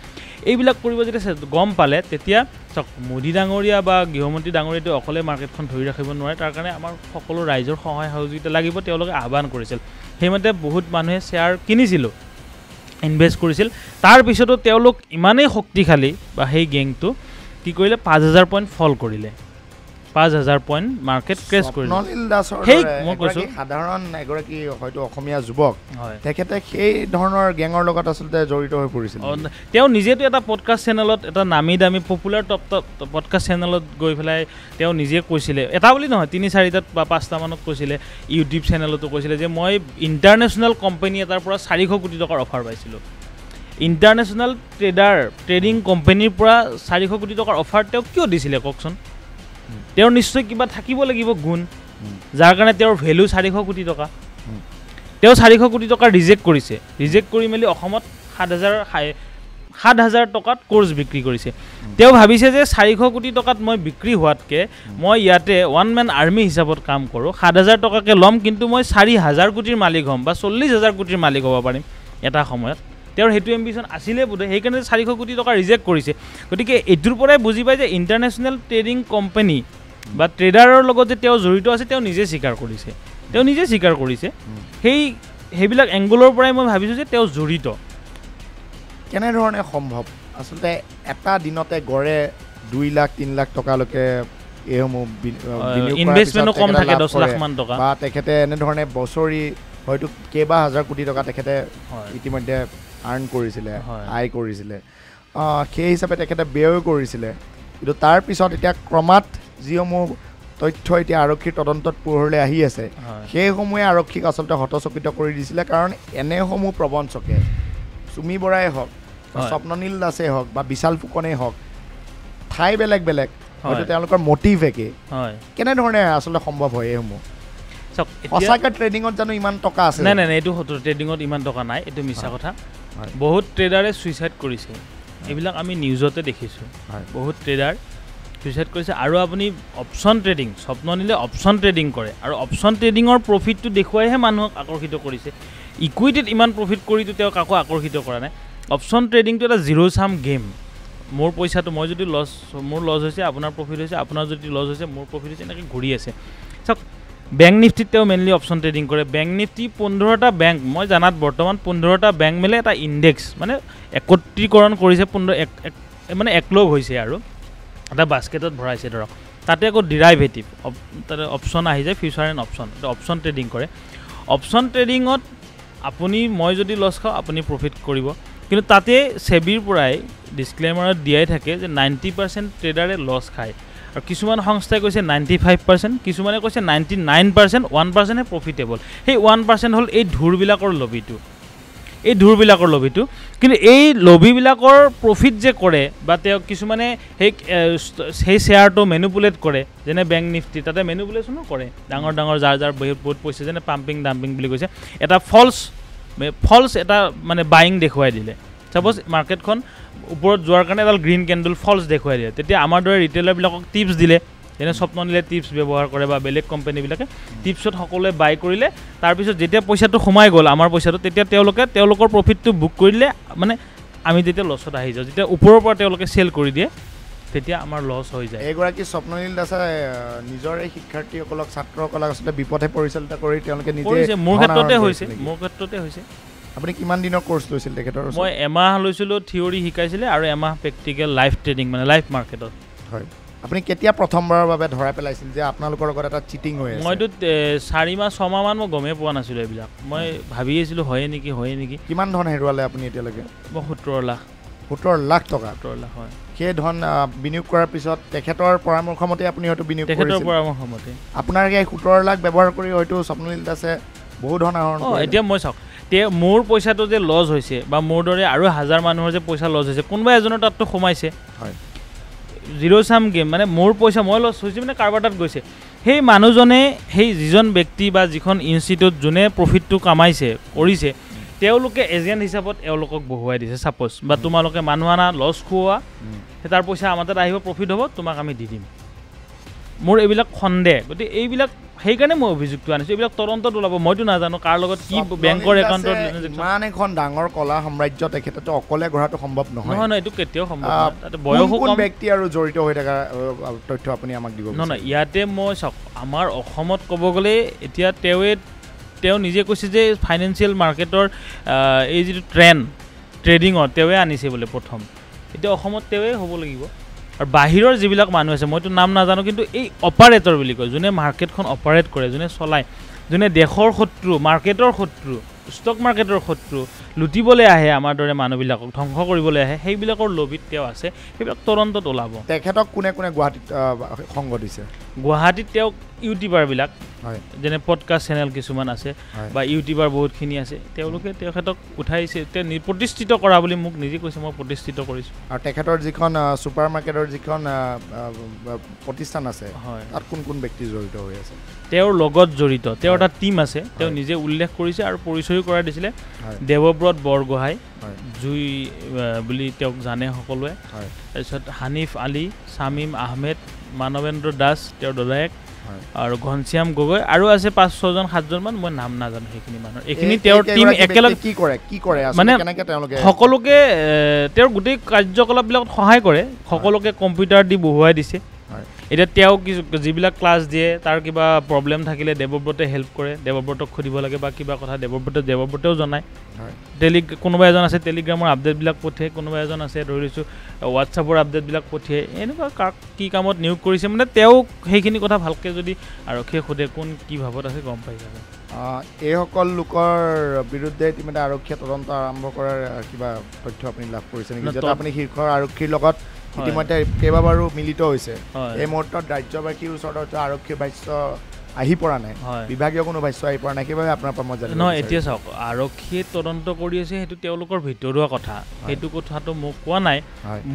B: এইবিলাক কৰিব যেতিয়া গম পালে তেতিয়া চাওক মোদী ডাঙৰীয়া বা গৃহমন্ত্ৰী ডাঙৰীয়াটো অকলে মাৰ্কেটখন ধৰি ৰাখিব নোৱাৰে। তাৰ কাৰণে আমাৰ সকলো ৰাইজৰ সহায় সহযোগিতা লাগিব তেওঁলোকে আহ্বান কৰিছিল। সেইমতে বহুত মানুহে শ্বেয়াৰ কিনিছিলোঁ ইনভেষ্ট কৰিছিল। তাৰপিছতো তেওঁলোক ইমানেই শক্তিশালী বা সেই গেংটো কি কৰিলে পাঁচ হাজাৰ পইণ্ট ফল কৰিলে। পাঁচ হাজাৰ পইণ্ট মাৰ্কেট ক্ৰেছ কৰিলে। সেই মই কৈছোঁ।
A: সাধাৰণ এগৰাকী হয়তো অসমীয়া যুৱক
B: হয়।
A: তেখেতে সেই ধৰণৰ গেঙৰ লগত আচলতে জড়িত হৈ পৰিছিল।
B: তেওঁ নিজেতো এটা পডকাষ্ট চেনেলত এটা নামী দামী পপুলাৰ টপ টপ পডকাষ্ট চেনেলত গৈ পেলাই তেওঁ নিজে কৈছিলে। এটা বুলি নহয় তিনি চাৰিটাত বা পাঁচটামানত কৈছিলে। ইউটিউব চেনেলতো কৈছিলে যে মই ইণ্টাৰনেশ্যনেল কোম্পানী এটাৰ পৰা চাৰিশ কোটি টকাৰ অফাৰ পাইছিলোঁ। ইণ্টাৰনেশ্যনেল ট্ৰেডাৰ ট্ৰেডিং কোম্পানীৰ পৰা চাৰিশ কোটি টকাৰ অফাৰ তেওঁক কিয় দিছিলে কওকচোন? তেওঁৰ নিশ্চয় কিবা থাকিব লাগিব গুণ। যাৰ কাৰণে তেওঁৰ ভেলু চাৰিশ কোটি টকা। তেওঁ চাৰিশ কোটি টকা ৰিজেক্ট কৰিছে। ৰিজেক্ট কৰি মেলি অসমত সাত হাজাৰ সাত হাজাৰ টকাত কোৰ্চ বিক্ৰী কৰিছে। তেওঁ ভাবিছে যে চাৰিশ কোটি টকাত মই বিক্ৰী হোৱাতকৈ মই ইয়াতে ওৱান মেন আৰ্মি হিচাপত কাম কৰোঁ। সাত হাজাৰ টকাকৈ ল'ম কিন্তু মই চাৰি হাজাৰ কোটিৰ মালিক হ'ম বা চল্লিছ হাজাৰ কোটিৰ মালিক হ'ব পাৰিম এটা সময়ত। তেওঁৰ সেইটো এম্বিশ্যন আছিলে বোধে সেইকাৰণে চাৰিশ কোটি টকা ৰিজেক্ট কৰিছে। গতিকে এইটোৰ পৰাই বুজি পায় যে ইণ্টাৰনেশ্যনেল ট্ৰেডিং কোম্পানী বা ট্ৰেডাৰৰ লগত যে তেওঁ জড়িত আছে তেওঁ নিজে স্বীকাৰ কৰিছে। তেওঁ নিজে স্বীকাৰ কৰিছে। সেই সেইবিলাক এংগলৰ পৰাই মই ভাবিছোঁ যে তেওঁ জড়িত।
A: কেনেধৰণে সম্ভৱ? আচলতে এটা দিনতে গড়ে দুই লাখ তিনি লাখ টকালৈকে এইসমূহ
B: ইনভেষ্টমেণ্টো কম থাকে দহ। লাখমান টকা।
A: বা তেখেতে এনেধৰণে বছৰি হয়তো কেইবা হাজাৰ কোটি টকা তেখেতে
B: হয়।
A: ইতিমধ্যে আৰ্ণ কৰিছিলে। আয় কৰিছিলে। সেই হিচাপে তেখেতে ব্যয়ো কৰিছিলে। কিন্তু তাৰপিছত এতিয়া ক্ৰমাৎ যিসমূহ তথ্য এতিয়া আৰক্ষীৰ তদন্তত পোহৰলৈ আহি আছে সেইসমূহে আৰক্ষীক আচলতে হতচকিত কৰি দিছিলে। কাৰণ এনেসমূহ প্ৰবঞ্চকে চুমি বৰাই হওক। স্বপ্ননীল দাসেই হওক বা বিশাল ফুকনেই হওক ঠাই বেলেগ বেলেগ হয়তো তেওঁলোকৰ মটিভ একে।
B: হয়।
A: কেনেধৰণে আচলতে সম্ভৱ হয় এইসমূহ?
B: চাওক
A: সঁচাকৈ ট্ৰেডিঙত জানো ইমান টকা আছে।
B: নাই নাই এইটো ট্ৰেডিঙত ইমান টকা নাই এইটো মিছা কথা। বহুত ট্ৰেডাৰে ছুইচাইড কৰিছে। এইবিলাক আমি নিউজতে দেখিছোঁ।
A: হয়।
B: বহুত ট্ৰেডাৰ ছুইচাইড কৰিছে আৰু আপুনি অপশ্যন ট্ৰেডিং স্বপ্ন নিলে অপশ্যন ট্ৰেডিং কৰে আৰু অপশ্যন ট্ৰেডিঙৰ প্ৰফিটটো দেখুৱাইহে মানুহক আকৰ্ষিত কৰিছে। ইকুইটিত ইমান প্ৰফিট কৰিতো তেওঁ কাকো আকৰ্ষিত কৰা নাই। অপশ্যন ট্ৰেডিংটো এটা জিৰ' চাম গেম মোৰ পইচাটো মই যদি লছ মোৰ লছ হৈছে আপোনাৰ প্ৰফিট হৈছে আপোনাৰ যদি লছ হৈছে মোৰ প্ৰফিট হৈছে এনেকৈ ঘূৰি আছে। চাওক বেংক নিফটিত তেওঁ মেইনলি অপশ্যন ট্ৰেডিং কৰে। বেংক নিফটি পোন্ধৰটা বেংক মই জানাত বৰ্তমান পোন্ধৰটা বেংক মিলে এটা ইণ্ডেক্স মানে একত্ৰীকৰণ কৰিছে পোন্ধৰ এক মানে একলগ হৈছে আৰু। এটা বাস্কেটত ভৰাইছে ধৰক। তাতে আকৌ ডিৰাইভেটিভ তাতে অপশ্যন আহি যায় future and option option trading কৰে। অপশ্যন ট্ৰেডিঙত আপুনি মই যদি লছ খাওঁ আপুনি প্ৰফিট কৰিব। কিন্তু তাতে ছেবিৰ পৰাই ডিছক্লেমাৰত দিয়াই থাকে যে নাইণ্টি পাৰ্চেণ্ট ট্ৰেডাৰে লছ খায়। আৰু কিছুমান সংস্থাই কৈছে নাইণ্টি ফাইভ পাৰ্চেণ্ট কিছুমানে কৈছে নাইণ্টি নাইন পাৰ্চেণ্ট ওৱান পাৰ্চেণ্টহে প্ৰফিটেবল সেই ওৱান পাৰ্চেণ্ট হ'ল এই ধুৰবিলাকৰ লবিটো। এই ধুৰবিলাকৰ লবিটো। কিন্তু এই লবিবিলাকৰ প্ৰফিট যে কৰে বা তেওঁ কিছুমানে সেই সেই শ্বেয়াৰটো মেনুপুলেট কৰে যেনে বেংক নিফটি তাতে মেনুপুলেশ্যনো কৰে। ডাঙৰ ডাঙৰ যাৰ যাৰ বহুত বহুত পইচা যেনে পাম্পিং ডাম্পিং বুলি কৈছে। এটা ফল্ছ ফল্ছ এটা মানে বাইং দেখুৱাই দিলে। ছাপ'জ মাৰ্কেটখন ওপৰত যোৱাৰ কাৰণে এডাল গ্ৰীণ কেণ্ডল ফল্ছ দেখুৱাই দিয়ে। তেতিয়া আমাৰ দৰে ৰিটেইলাৰবিলাকক টিপছ দিলে যেনে স্বপ্ন নিলে টিপছ ব্যৱহাৰ কৰে বা বেলেগ কোম্পানীবিলাকে টিপছত সকলোৱে বাই কৰিলে তাৰপিছত যেতিয়া পইচাটো সোমাই গ'ল আমাৰ পইচাটো তেতিয়া তেওঁলোকে তেওঁলোকৰ প্ৰফিটটো বুক কৰি দিলে মানে আমি তেতিয়া লছত আহি যাওঁ যেতিয়া ওপৰৰ পৰা তেওঁলোকে চেল কৰি দিয়ে তেতিয়া আমাৰ লছ হৈ যায়।
A: এইগৰাকী স্বপ্ননীল দাসে নিজৰ এই শিক্ষাৰ্থীসকলক ছাত্ৰসকলক আচলতে বিপথে পৰিচালিত কৰি তেওঁলোকে নিজে
B: মোৰ ক্ষেত্ৰতে হৈছে? মোৰ ক্ষেত্ৰতে হৈছে।
A: আপুনি কিমান দিনৰ কৰ্চ লৈছিল তেখেতৰ?
B: মই এমাহ লৈছিলোঁ থিয়ৰী শিকাইছিলে আৰু এমাহ প্ৰেক্টিকেল লাইভ ট্ৰেডিং মানে লাইভ মাৰ্কেটত
A: হয়। আপুনি কেতিয়া প্ৰথমবাৰৰ বাবে ধৰাই পেলাইছিল যে আপোনালোকৰ লগত এটা চিটিং হৈ আছে?
B: মইতো এ, চাৰি মাহ ছমাহমান মই গমেই পোৱা নাছিলোঁ এইবিলাক। মই ভাবি আছিলোঁ হয়ে নেকি হয়ে নেকি?
A: কিমান ধন হেৰুৱালে আপুনি এতিয়ালৈকে?
B: মই সোতৰ লাখ।
A: সোতৰ লাখ টকা।
B: সোতৰ লাখ হয়।
A: সেই ধন বিনিয়োগ কৰাৰ পিছত তেখেতৰ পৰামৰ্শ মতে আপুনি হয়তো বিনিয়োগ
B: তেখেতৰ পৰামৰ্শ মতে
A: আপোনাৰ এই সোতৰ লাখ ব্যৱহাৰ কৰি হয়তো স্বপ্ননীল দাসে বহু ধন আহৰণ।
B: এতিয়া মই চাওক তে মোৰ পইচাটো যে লছ হৈছে বা মোৰ দৰে আৰু হাজাৰ মানুহৰ যে পইচা লছ হৈছে কোনোবা এজনৰ তাততো সোমাইছে।
A: হয়।
B: জিৰ' চাম গেম মানে মোৰ পইচা মই লছ হৈছে মানে কাৰোবাৰ তাত গৈছে। সেই মানুহজনে সেই যিজন ব্যক্তি বা যিখন ইনষ্টিটিউট যোনে প্ৰফিটটো কামাইছে কৰিছে তেওঁলোকে এজেণ্ট হিচাপত এওঁলোকক বহুৱাই দিছে ছাপ'জ বা তোমালোকে মানুহ আনা লছ খুওৱা। সেই তাৰ পইচা আমাৰ তাত আহিব প্ৰফিট হ'ব তোমাক আমি দি দিম। মোৰ এইবিলাক সন্দেহ গতিকে এইবিলাক সেইকাৰণে মই অভিযোগটো আনিছোঁ। এইবিলাক তদন্তত ওলাব মইতো নাজানো কাৰ লগত কি বেংকৰ একাউণ্টত
A: ইমান এখন ডাঙৰ কলা সাম্ৰাজ্য তেখেতেতো অকলে গঢ়াটো সম্ভৱ নহয়।
B: নহয় নহয় এইটো কেতিয়াও সম্ভৱ তাতে বয়সো কম।
A: ব্যক্তি আৰু জড়িত হৈ থকা তথ্য আপুনি আমাক দিব
B: নহয় নহয় ইয়াতে মই চাওক আমাৰ অসমত ক'ব গ'লে এতিয়া তেওঁৱে তেওঁ নিজে কৈছে যে ফাইনেন্সিয়েল মাৰ্কেটৰ এই যিটো ট্ৰেণ্ড ট্ৰেডিঙৰ তেওঁৱে আনিছে বোলে প্ৰথম। এতিয়া অসমত তেওঁৱে হ'ব লাগিব। আৰু বাহিৰৰ যিবিলাক মানুহ আছে মইতো নাম নাজানো কিন্তু এই অপাৰেটৰ বুলি কয় যোনে মাৰ্কেটখন অপাৰেট কৰে যোনে চলায় যোনে দেশৰ শত্ৰু মাৰ্কেটৰ শত্ৰু ষ্টক মাৰ্কেটৰ শত্ৰু লুটিবলৈ আহে আমাৰ দৰে মানুহবিলাকক ধ্বংস কৰিবলৈ আহে সেইবিলাকৰ লবিত তেওঁ আছে সেইবিলাক তদন্তত ওলাব
A: তেখেতক কোনে কোনে গুৱাহাটীত সংগ দিছে
B: গুৱাহাটীত তেওঁক ইউটিউবাৰবিলাক
A: হয়
B: যেনে পডকাষ্ট চেনেল কিছুমান আছে। বা ইউটিউবাৰ বহুতখিনি আছে তেওঁলোকে তেখেতক উঠাইছে তেওঁ প্ৰতিষ্ঠিত কৰা বুলি মোক নিজে কৈছে মই প্ৰতিষ্ঠিত কৰিছোঁ
A: আৰু তেখেতৰ যিখন ছুপাৰ মাৰ্কেটৰ যিখন প্ৰতিষ্ঠান আছে
B: হয়
A: তাত কোন কোন ব্যক্তি জড়িত হৈ আছে
B: তেওঁৰ লগত জড়িত তেওঁৰ। এটা টীম আছে তেওঁ। নিজে উল্লেখ কৰিছে আৰু পৰিচয়ো কৰাই দিছিলে। দেৱব্ৰত বৰগোহাঁই জুই বুলি তেওঁক জানে সকলোৱে। তাৰপিছত হানিফ আলী শামীম আহমেদ মানৱেন্দ্ৰ দাস তেওঁৰ দদায়েক আৰু ঘনশ্যাম গগৈ আৰু আছে পাঁচ ছজন সাতজনমান মই নাম নাজানো সেইখিনি মানুহৰ। এইখিনি
A: এই-
B: তেওঁৰ টীম একেলগে
A: কি কৰে? কি কৰে
B: মানে সকলোকে তেওঁৰ গোটেই কাৰ্যকলাপবিলাকত সহায় কৰে। সকলোকে কম্পিউটাৰ দি বহুৱাই দিছে। এতিয়া তেওঁ কিছু যিবিলাক ক্লাছ দিয়ে তাৰ কিবা প্ৰব্লেম থাকিলে দেৱব্ৰতে হেল্প কৰে দেৱব্ৰতক সুধিব লাগে বা কিবা কথা দেৱব্ৰতে দেৱব্ৰতেও জনায়। টেলি কোনোবা এজন আছে টেলিগ্ৰামৰ আপডেটবিলাক পঠিয়াই কোনোবা এজন আছে ধৰি লৈছোঁ হোৱাটছআপৰ আপডেটবিলাক পঠিয়াই এনেকুৱা কাক কি কামত নিয়োগ কৰিছে মানে তেওঁক সেইখিনি কথা ভালকৈ যদি আৰক্ষীয়ে সোধে কোন কি ভাৱত আছে গম পাই যাব।
A: এইসকল লোকৰ বিৰুদ্ধে ইতিমধ্যে আৰক্ষীয়ে তদন্ত আৰম্ভ কৰাৰ কিবা তথ্য আপুনি লাভ কৰিছে নেকি? আপুনি শীৰ্ষ আৰক্ষীৰ লগত। ইতিমধ্যে কেইবাবাৰো মিলিত হৈছে। এই মুহূৰ্তত ৰাজ্যবাসীৰ ওচৰত হয়তো আৰক্ষীৰ ভাষ্য আহি পৰা নাই। বিভাগীয় কোনো ভাষ্য আহি পৰা নাই সেইবাবে আপোনাৰ পৰা মই জানিব
B: নহয়। এতিয়া চাওক আৰক্ষীয়ে তদন্ত কৰি আছে সেইটো তেওঁলোকৰ ভিতৰুৱা কথা। সেইটো কথাটো মোক কোৱা নাই।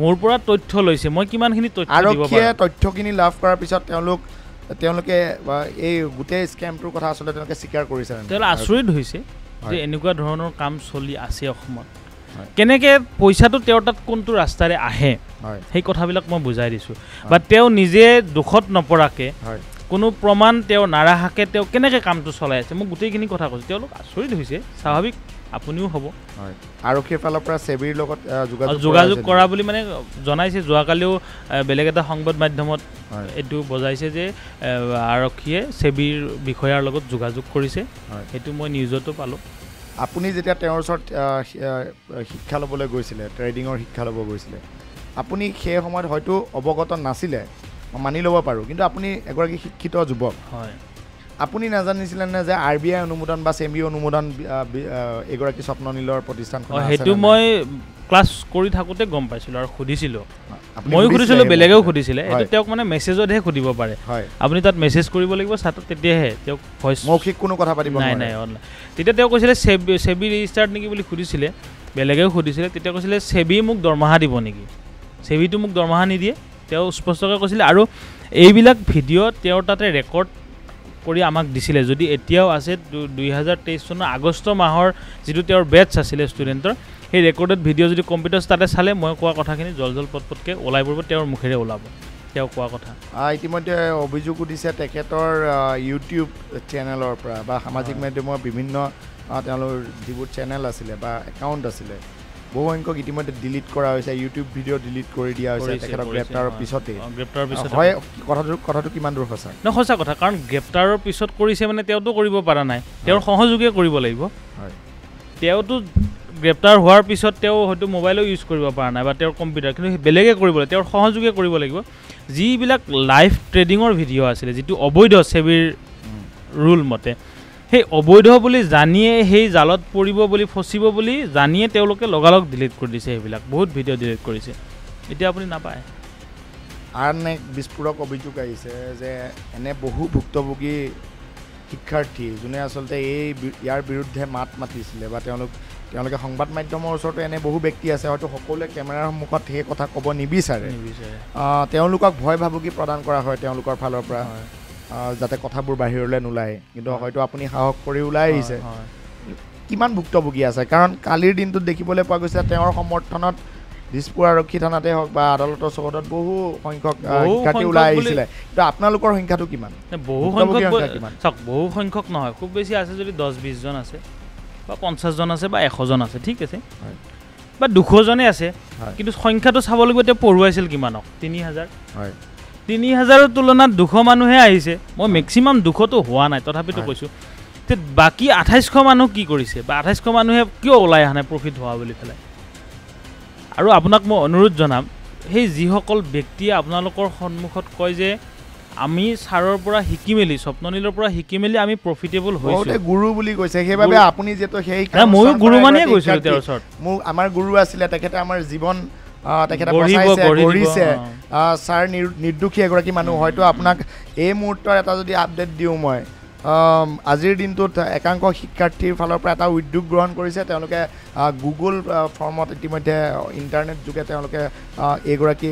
B: মোৰ পৰা তথ্য লৈছে মই কিমানখিনি তথ্য
A: আৰক্ষীয়ে তথ্যখিনি লাভ কৰাৰ পিছত তেওঁলোক তেওঁলোকে এই গোটেই স্কেমটোৰ কথা আচলতে তেওঁলোকে স্বীকাৰ কৰিছে?
B: তেওঁলোকে আচৰিত হৈছে যে। এনেকুৱা ধৰণৰ কাম চলি আছে অসমত। কেনেকৈ পইচাটো তেওঁৰ তাত কোনটো ৰাস্তাৰে আহে সেই কথাবিলাক মই বুজাই দিছোঁ। বা তেওঁ নিজে দুখত নপৰাকৈ কোনো প্ৰমাণ তেওঁ নাৰাখাকৈ তেওঁ কেনেকৈ কামটো চলাই আছে মোক গোটেইখিনি কথা কৈছোঁ। তেওঁলোক আচৰিত হৈছে স্বাভাৱিক আপুনিও হ'ব।
A: আৰক্ষীৰ ফালৰ পৰা ছেবিৰ লগত যোগাযোগ
B: কৰা বুলি মানে জনাইছে যোৱাকালিও বেলেগ এটা সংবাদ মাধ্যমত এইটো বজাইছে যে আৰক্ষীয়ে ছেবিৰ বিষয়াৰ লগত যোগাযোগ কৰিছে। সেইটো মই নিউজতো পালোঁ।
A: আপুনি যেতিয়া তেওঁৰ ওচৰত শিক্ষা ল'বলৈ গৈছিলে ট্ৰেডিঙৰ শিক্ষা ল'ব গৈছিলে আপুনি সেই সময়ত হয়তো অৱগত নাছিলে মানি ল'ব পাৰোঁ। কিন্তু আপুনি এগৰাকী শিক্ষিত যুৱক।
B: হয়।
A: আপুনি নাজানিছিলে নে যে আৰ বি আই অনুমোদন বা অনুমোদন আহ, বি- আহ, এগৰাকী স্বপ্ননীলৰ প্ৰতিষ্ঠানখন
B: সেইটো মই ক্লাছ কৰি থাকোঁতে গম পাইছিলোঁ আৰু সুধিছিলোঁ। ময়ো সুধিছিলোঁ বেলেগেও সুধিছিলে। তেওঁক মানে মেছেজতহে সুধিব পাৰে।
A: হয়।
B: আপুনি তাত মেছেজ কৰিব লাগিব ছাত্ৰত তেতিয়াহে তেওঁক ভইচ
A: মৌখিক কোনো কথা পাতিব
B: নাই। নাই অনলাইন তেতিয়া তেওঁ কৈছিলে চেবি চেবি ৰেজিষ্টাৰ্ড নেকি বুলি সুধিছিলে বেলেগেও সুধিছিলে তেতিয়া কৈছিলে চেবি মোক দৰমহা দিব নেকি? চেবিটো মোক দৰমহা নিদিয়ে। তেওঁ স্পষ্টকৈ কৈছিলে আৰু এইবিলাক ভিডিঅ' তেওঁৰ তাতে ৰেকৰ্ড কৰি আমাক দিছিলে। যদি এতিয়াও আছে দুই হাজাৰ তেইছ চনৰ আগষ্ট মাহৰ যিটো তেওঁৰ বেটছ আছিলে ষ্টুডেণ্টৰ সেই ৰেকৰ্ডেড ভিডিঅ' যদি কম্পিউটাৰ তাতে চালে মই কোৱা কথাখিনি জল জল পট পটকৈ ওলাই পৰিব তেওঁৰ মুখেৰে ওলাব। তেওঁ কোৱা কথা।
A: ইতিমধ্যে অভিযোগ উঠিছে তেখেতৰ ইউটিউব চেনেলৰ পৰা বা সামাজিক। মাধ্যমৰ বিভিন্ন তেওঁলোকৰ যিবোৰ চেনেল আছিলে বা একাউণ্ট আছিলে বহু সংখ্যক ইতিমধ্যে ডিলিট কৰা হৈছে ইউটিউব ভিডিঅ' ডিলিট কৰি দিয়া হৈছে তেখেতক গ্ৰেপ্তাৰৰ। পিছতেই।
B: গ্ৰেপ্তাৰৰ পিছত।
A: হয় কথাটো কথাটো কিমান দূৰ সঁচা?
B: ন সঁচা কথা কাৰণ গ্ৰেপ্তাৰৰ পিছত কৰিছে মানে তেওঁতো কৰিব পৰা নাই। তেওঁৰ সহযোগে কৰিব লাগিব।
A: হয়।
B: তেওঁতো গ্ৰেপ্তাৰ হোৱাৰ পিছত তেওঁ হয়তো মোবাইলো ইউজ কৰিব পৰা নাই বা তেওঁৰ কম্পিউটাৰ কিন্তু বেলেগে কৰিব লাগিব তেওঁৰ সহযোগে কৰিব লাগিব। যিবিলাক লাইভ ট্ৰেডিঙৰ ভিডিঅ' আছিলে যিটো অবৈধ চেবিৰ ৰুল মতে সেই অবৈধ বুলি জানিয়ে সেই জালত পৰিব বুলি ফচিব বুলি জানিয়ে তেওঁলোকে লগালগ ডিলিট কৰি দিছে সেইবিলাক। বহুত ভিডিঅ' ডিলিট কৰিছে। এতিয়া আপুনি নাপায়।
A: আন এক বিস্ফোৰক অভিযোগ আহিছে যে এনে বহু ভুক্তভোগী শিক্ষাৰ্থী যোনে আচলতে এই ইয়াৰ বিৰুদ্ধে মাত মাতিছিলে বা তেওঁলোক তেওঁলোকে সংবাদ মাধ্যমৰ ওচৰতো এনে বহু ব্যক্তি আছে হয়তো সকলোৱে কেমেৰাৰ সন্মুখত সেই কথা ক'ব নিবিচাৰে। তেওঁলোকক ভয় ভাবুকি প্ৰদান কৰা হয় তেওঁলোকৰ ফালৰ পৰা। যাতে কথাবোৰ বাহিৰলৈ নোলায়। কিন্তু হয়তো আপুনি সাহস কৰি ওলাই আহিছে। কিমান ভুক্তভোগী আছে? কাৰণ কালিৰ দিনটোত দেখিবলৈ পোৱা গৈছে তেওঁৰ সমৰ্থনত দিছপুৰ আৰক্ষী থানাতে হওক বা আদালতৰ চৌহদত বহু সংখ্যক শিক্ষাৰ্থী ওলাই আহিছিলে। কিন্তু আপোনালোকৰ সংখ্যাটো কিমান?
B: বহু সংখ্যক? চাওক বহু সংখ্যক নহয় খুব বেছি আছে যদি দহ বিছজন আছে। বা পঞ্চাছজন আছে বা এশজন আছে ঠিক আছে। বা দুশজনে আছে। কিন্তু সংখ্যাটো চাব লাগিব এতিয়া পঢ়ুৱাইছিল কিমানক? তিনি হাজাৰ।
A: হয়।
B: তিনি হাজাৰৰ তুলনাত দুশ মানুহে আহিছে। মই মেক্সিমাম দুশটো হোৱা নাই তথাপিতো। কৈছোঁ। তে বাকী আঠাইছশ মানুহ কি কৰিছে? বা আঠাইছশ মানুহে কিয় ওলাই অহা নাই প্ৰফিট হোৱা বুলি পেলাই? আৰু আপোনাক মই অনুৰোধ জনাম সেই যিসকল ব্যক্তিয়ে আপোনালোকৰ সন্মুখত কয় যে আমি ছাৰৰ পৰা শিকি মেলি স্বপ্ননীলৰ পৰা শিকি মেলি আমি প্ৰফিটেবল হৈছোঁ।
A: গুৰু বুলি কৈছে সেইবাবে আপুনি যিহেতু সেই
B: ময়ো গুৰু
A: এগৰাকী
B: গৈছিলোঁ তেওঁৰ। ওচৰত
A: মোক আমাৰ গুৰু আছিলে তেখেতে আমাৰ জীৱন তেখেতে গঢ়িছে। ছাৰ নিৰ- নিৰ্দোষী এগৰাকী মানুহ হয়তো আপোনাক এই মুহূৰ্তৰ এটা যদি আপডেট দিওঁ মই আজিৰ দিনটোত একাংশ শিক্ষাৰ্থীৰ ফালৰ পৰা এটা উদ্যোগ গ্ৰহণ কৰিছে তেওঁলোকে গুগল ফৰ্মত ইতিমধ্যে ইণ্টাৰনেট যোগে তেওঁলোকে এইগৰাকী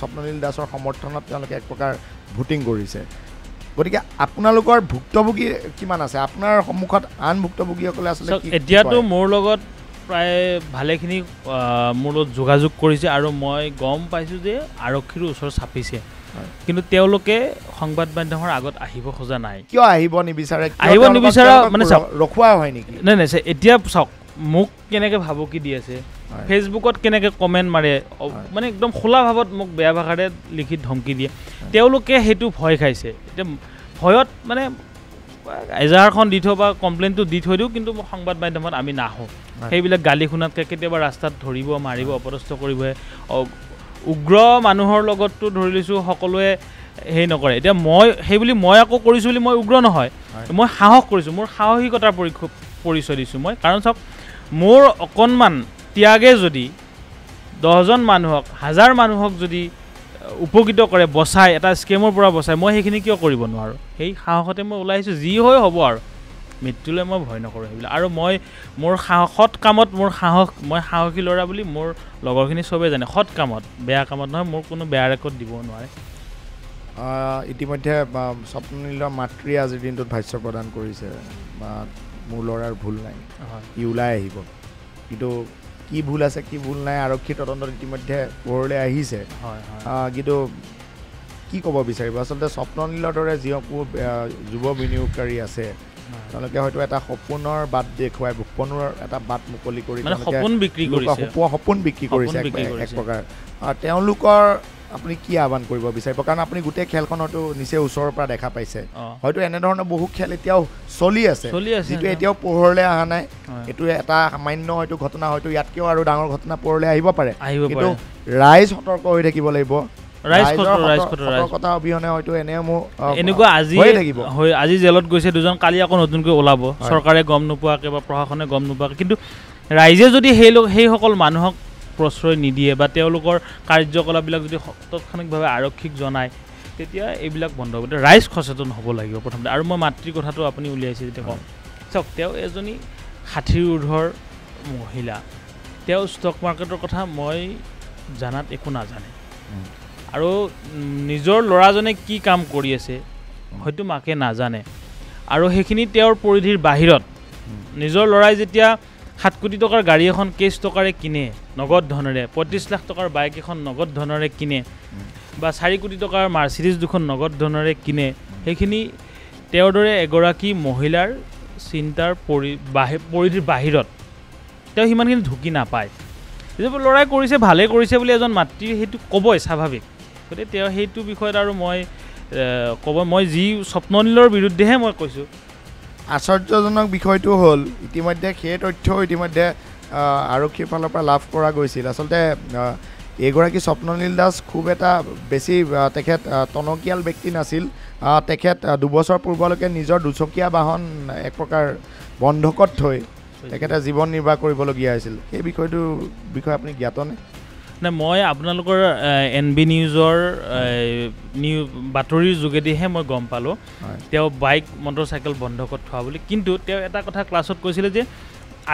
A: স্বপ্ননীল দাসৰ সমৰ্থনত তেওঁলোকে এক প্ৰকাৰ ভোটিং কৰিছে গতিকে আপোনালোকৰ ভুক্তভোগী কিমান আছে আপোনাৰ সন্মুখত আন ভুক্তভোগীসকলে আচলতে কি
B: এতিয়াতো? মোৰ লগত প্ৰায় ভালেখিনি মোৰ লগত যোগাযোগ কৰিছে আৰু মই গম পাইছোঁ যে আৰক্ষীৰ ওচৰত চাপিছে। কিন্তু তেওঁলোকে সংবাদ মাধ্যমৰ আগত আহিব খোজা নাই
A: কিয় আহিব নিবিচাৰে
B: আহিব নিবিচাৰা মানে চাওক।
A: ৰখোৱা হয় নেকি
B: নাই নাই এতিয়া চাওক মোক কেনেকৈ ভাবুকি দি আছে। ফেচবুকত কেনেকৈ কমেণ্ট মাৰে। মানে একদম খোলা ভাৱত মোক বেয়া ভাষাৰে লিখি ধমকি দিয়ে। তেওঁলোকে সেইটো ভয় খাইছে। এতিয়া ভয়ত মানে এজাহাৰখন দি থৈ বা কমপ্লেইনটো দি থৈ দিওঁ কিন্তু মই সংবাদ মাধ্যমত আমি নাহোঁ। সেইবিলাক গালি শুনাতকৈ কেতিয়াবা ৰাস্তাত ধৰিব মাৰিব অপদস্থ কৰিবহে উগ্ৰ মানুহৰ লগততো ধৰি লৈছোঁ সকলোৱে হেৰি নকৰে। এতিয়া মই সেই বুলি মই আকৌ কৰিছোঁ বুলি মই উগ্ৰ নহয়।
A: হয়।
B: মই সাহস কৰিছোঁ। মোৰ সাহসিকতাৰ পৰীক্ষ- পৰিচয় দিছোঁ মই। কাৰণ চাওক মোৰ অকণমান ত্যাগে যদি দহজন মানুহক হাজাৰ মানুহক যদি উপকৃত কৰে বচাই এটা স্কেমৰ পৰা বচাই মই সেইখিনি কিয় কৰিব নোৱাৰোঁ? সেই সাহসতে মই ওলাই আহিছোঁ যি হয় হ'ব আৰু। মৃত্যুলৈ মই ভয় নকৰোঁ সেইবিলাক। আৰু মই মোৰ সাহস সৎ কামত মোৰ সাহস মই সাহসী ল'ৰা বুলি মোৰ লগৰখিনি চবেই জানে। সৎ কামত বেয়া কামত নহয় মোৰ কোনো বেয়া ৰেকৰ্ড দিব নোৱাৰে।
A: ইতিমধ্যে বা, স্বপ্ননীলৰ মাতৃয়ে আজিৰ দিনটোত ভাষ্য প্ৰদান কৰিছে বা মোৰ ল'ৰাৰ ভুল নাই।
B: হয়।
A: ই ওলাই আহিব। কিন্তু কি ভুল আছে কি ভুল নাই আৰক্ষী তদন্তত ইতিমধ্যে পোহৰলৈ আহিছে।
B: হয় হয়।
A: আহ, কিন্তু কি ক'ব বিচাৰিব? আচলতে স্বপ্ননীলৰ দৰে যিসকল যুৱ বিনিয়োগকাৰী আছে তেওঁলোকে হয়তো এটা সপোনৰ বাট দেখুৱাই সপোনৰ এটা বাট মুকলি কৰি
B: সপোন বিক্ৰী কৰিছে।
A: সপোন সপোন বিক্ৰী
B: সপোন
A: কৰিছে এক-। প্ৰকাৰ। আৰু তেওঁলোকৰ আপুনি কি আহ্বান কৰিব বিচাৰিব? কাৰণ আপুনি গোটেই খেলখন হয়তো নিচেই ওচৰৰ পৰা দেখা পাইছে। হয়তো এনেধৰণৰ বহু খেল এতিয়াও চলি আছে। যিটো এতিয়াও পোহৰলৈ অহা নাই। এইটো এটা সামান্য হয়তো ঘটনা হয়তো ইয়াতকেও আৰু ডাঙৰ ঘটনা পোহৰলৈ আহিব পাৰে। কিন্তু ৰাইজ সতৰ্ক হৈ থাকিব লাগিব।
B: আজি জেলত গৈছে দুজন কালি আকৌ নতুনকৈ ওলাব। চৰকাৰে গম নোপোৱাকৈ বা প্ৰশাসনে গম নোপোৱাকৈ। কিন্তু ৰাইজে যদি সেই লোক সেইসকল মানুহক প্ৰশ্ৰয় নিদিয়ে বা তেওঁলোকৰ কাৰ্যকলাপবিলাক যদি তাৎক্ষণিকভাৱে আৰক্ষীক জনায় তেতিয়া এইবিলাক বন্ধ হ'ব। ৰাইজ সচেতন হ'ব লাগিব প্ৰথমতে। আৰু মই মাতৃৰ কথাটো আপুনি উলিয়াইছে যেতিয়া কওঁ চাওক তেওঁ এজনী ষাঠিৰ ঊৰ্ধৰ মহিলা। তেওঁ ষ্টক মাৰ্কেটৰ কথা মই জানাত একো নাজানে। আৰু নিজৰ ল'ৰাজনে কি কাম কৰি আছে হয়তো মাকে নাজানে। আৰু সেইখিনি তেওঁৰ পৰিধিৰ বাহিৰত নিজৰ ল'ৰাই যেতিয়া সাত কোটি টকাৰ গাড়ী এখন কেছ টকাৰে কিনে নগদ ধনেৰে পঁয়ত্ৰিছ লাখ টকাৰ বাইক এখন নগদ ধনেৰে কিনে বা চাৰি কোটি টকাৰ মাৰ্চিডিজ দুখন নগদ ধনেৰে কিনে সেইখিনি তেওঁৰ দৰে এগৰাকী মহিলাৰ চিন্তাৰ পৰি পৰিধিৰ বাহিৰত তেওঁ সিমানখিনি ঢুকি নাপায়। যে ল'ৰাই কৰিছে ভালেই কৰিছে বুলি এজন মাতৃ সেইটো ক'বই স্বাভাৱিক। গতিকে তেওঁ সেইটো বিষয়ত আৰু মই ক'ব মই যি স্বপ্ননীলৰ বিৰুদ্ধেহে মই কৈছোঁ।
A: আশ্চৰ্যজনক বিষয়টো হ'ল ইতিমধ্যে সেই তথ্যও ইতিমধ্যে আৰক্ষীৰ ফালৰ পৰা লাভ কৰা গৈছিল। আচলতে এইগৰাকী স্বপ্ননীল দাস খুব এটা বেছি তেখেত টনকিয়াল ব্যক্তি নাছিল। তেখেত দুবছৰ পূৰ্বলৈকে নিজৰ দুচকীয়া বাহন এক প্ৰকাৰ বন্ধকত থৈ তেখেতে জীৱন নিৰ্বাহ কৰিবলগীয়া হৈছিল। সেই বিষয়টোৰ বিষয়ে আপুনি জ্ঞাতনে?
B: নাই মই আপোনালোকৰ এন বি নিউজৰ নিউ বাতৰিৰ যোগেদিহে মই গম পালোঁ। তেওঁ বাইক মটৰ চাইকেল বন্ধকত থোৱা বুলি। কিন্তু তেওঁ এটা কথা ক্লাছত কৈছিলে যে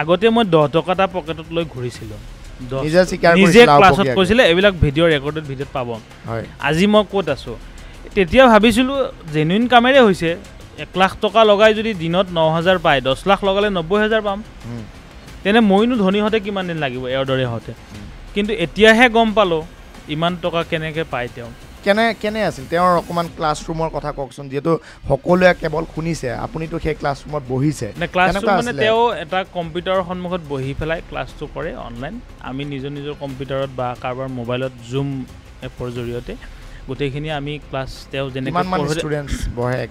B: আগতে মই দহ টকা এটা পকেটত লৈ ঘূৰিছিলোঁ।
A: নিজে
B: ক্লাছত। কৈছিলে এইবিলাক ভিডিঅ' ৰেকৰ্ডেড ভিডিঅ'ত পাব। আজি মই ক'ত আছোঁ? তেতিয়া ভাবিছিলোঁ জেনুইন কামেৰে হৈছে। এক লাখ টকা লগাই যদি দিনত ন হাজাৰ পায় দহ লাখ লগালে নব্বৈ হাজাৰ পাম। তেনে মইনো ধনী হওঁতে কিমান দিন লাগিব? এওঁৰ দৰে হওঁতে কিন্তু এতিয়াহে গম পালোঁ ইমান টকা কেনেকৈ পায় তেওঁ।
A: কেনে কেনে আছিল? তেওঁৰ অকণমান ক্লাছৰুমৰ কথা কওকচোন যিহেতু সকলোৱে কেৱল শুনিছে আপুনিতো সেই ক্লাছৰুমত বহিছে।
B: মানে? তেওঁ এটা কম্পিউটাৰৰ সন্মুখত বহি পেলাই ক্লাছটো কৰে অনলাইন আমি নিজৰ নিজৰ কম্পিউটাৰত বা কাৰোবাৰ মোবাইলত জুম এপৰ জৰিয়তে গোটেইখিনি আমি ক্লাছ তেওঁ যেনেকৈ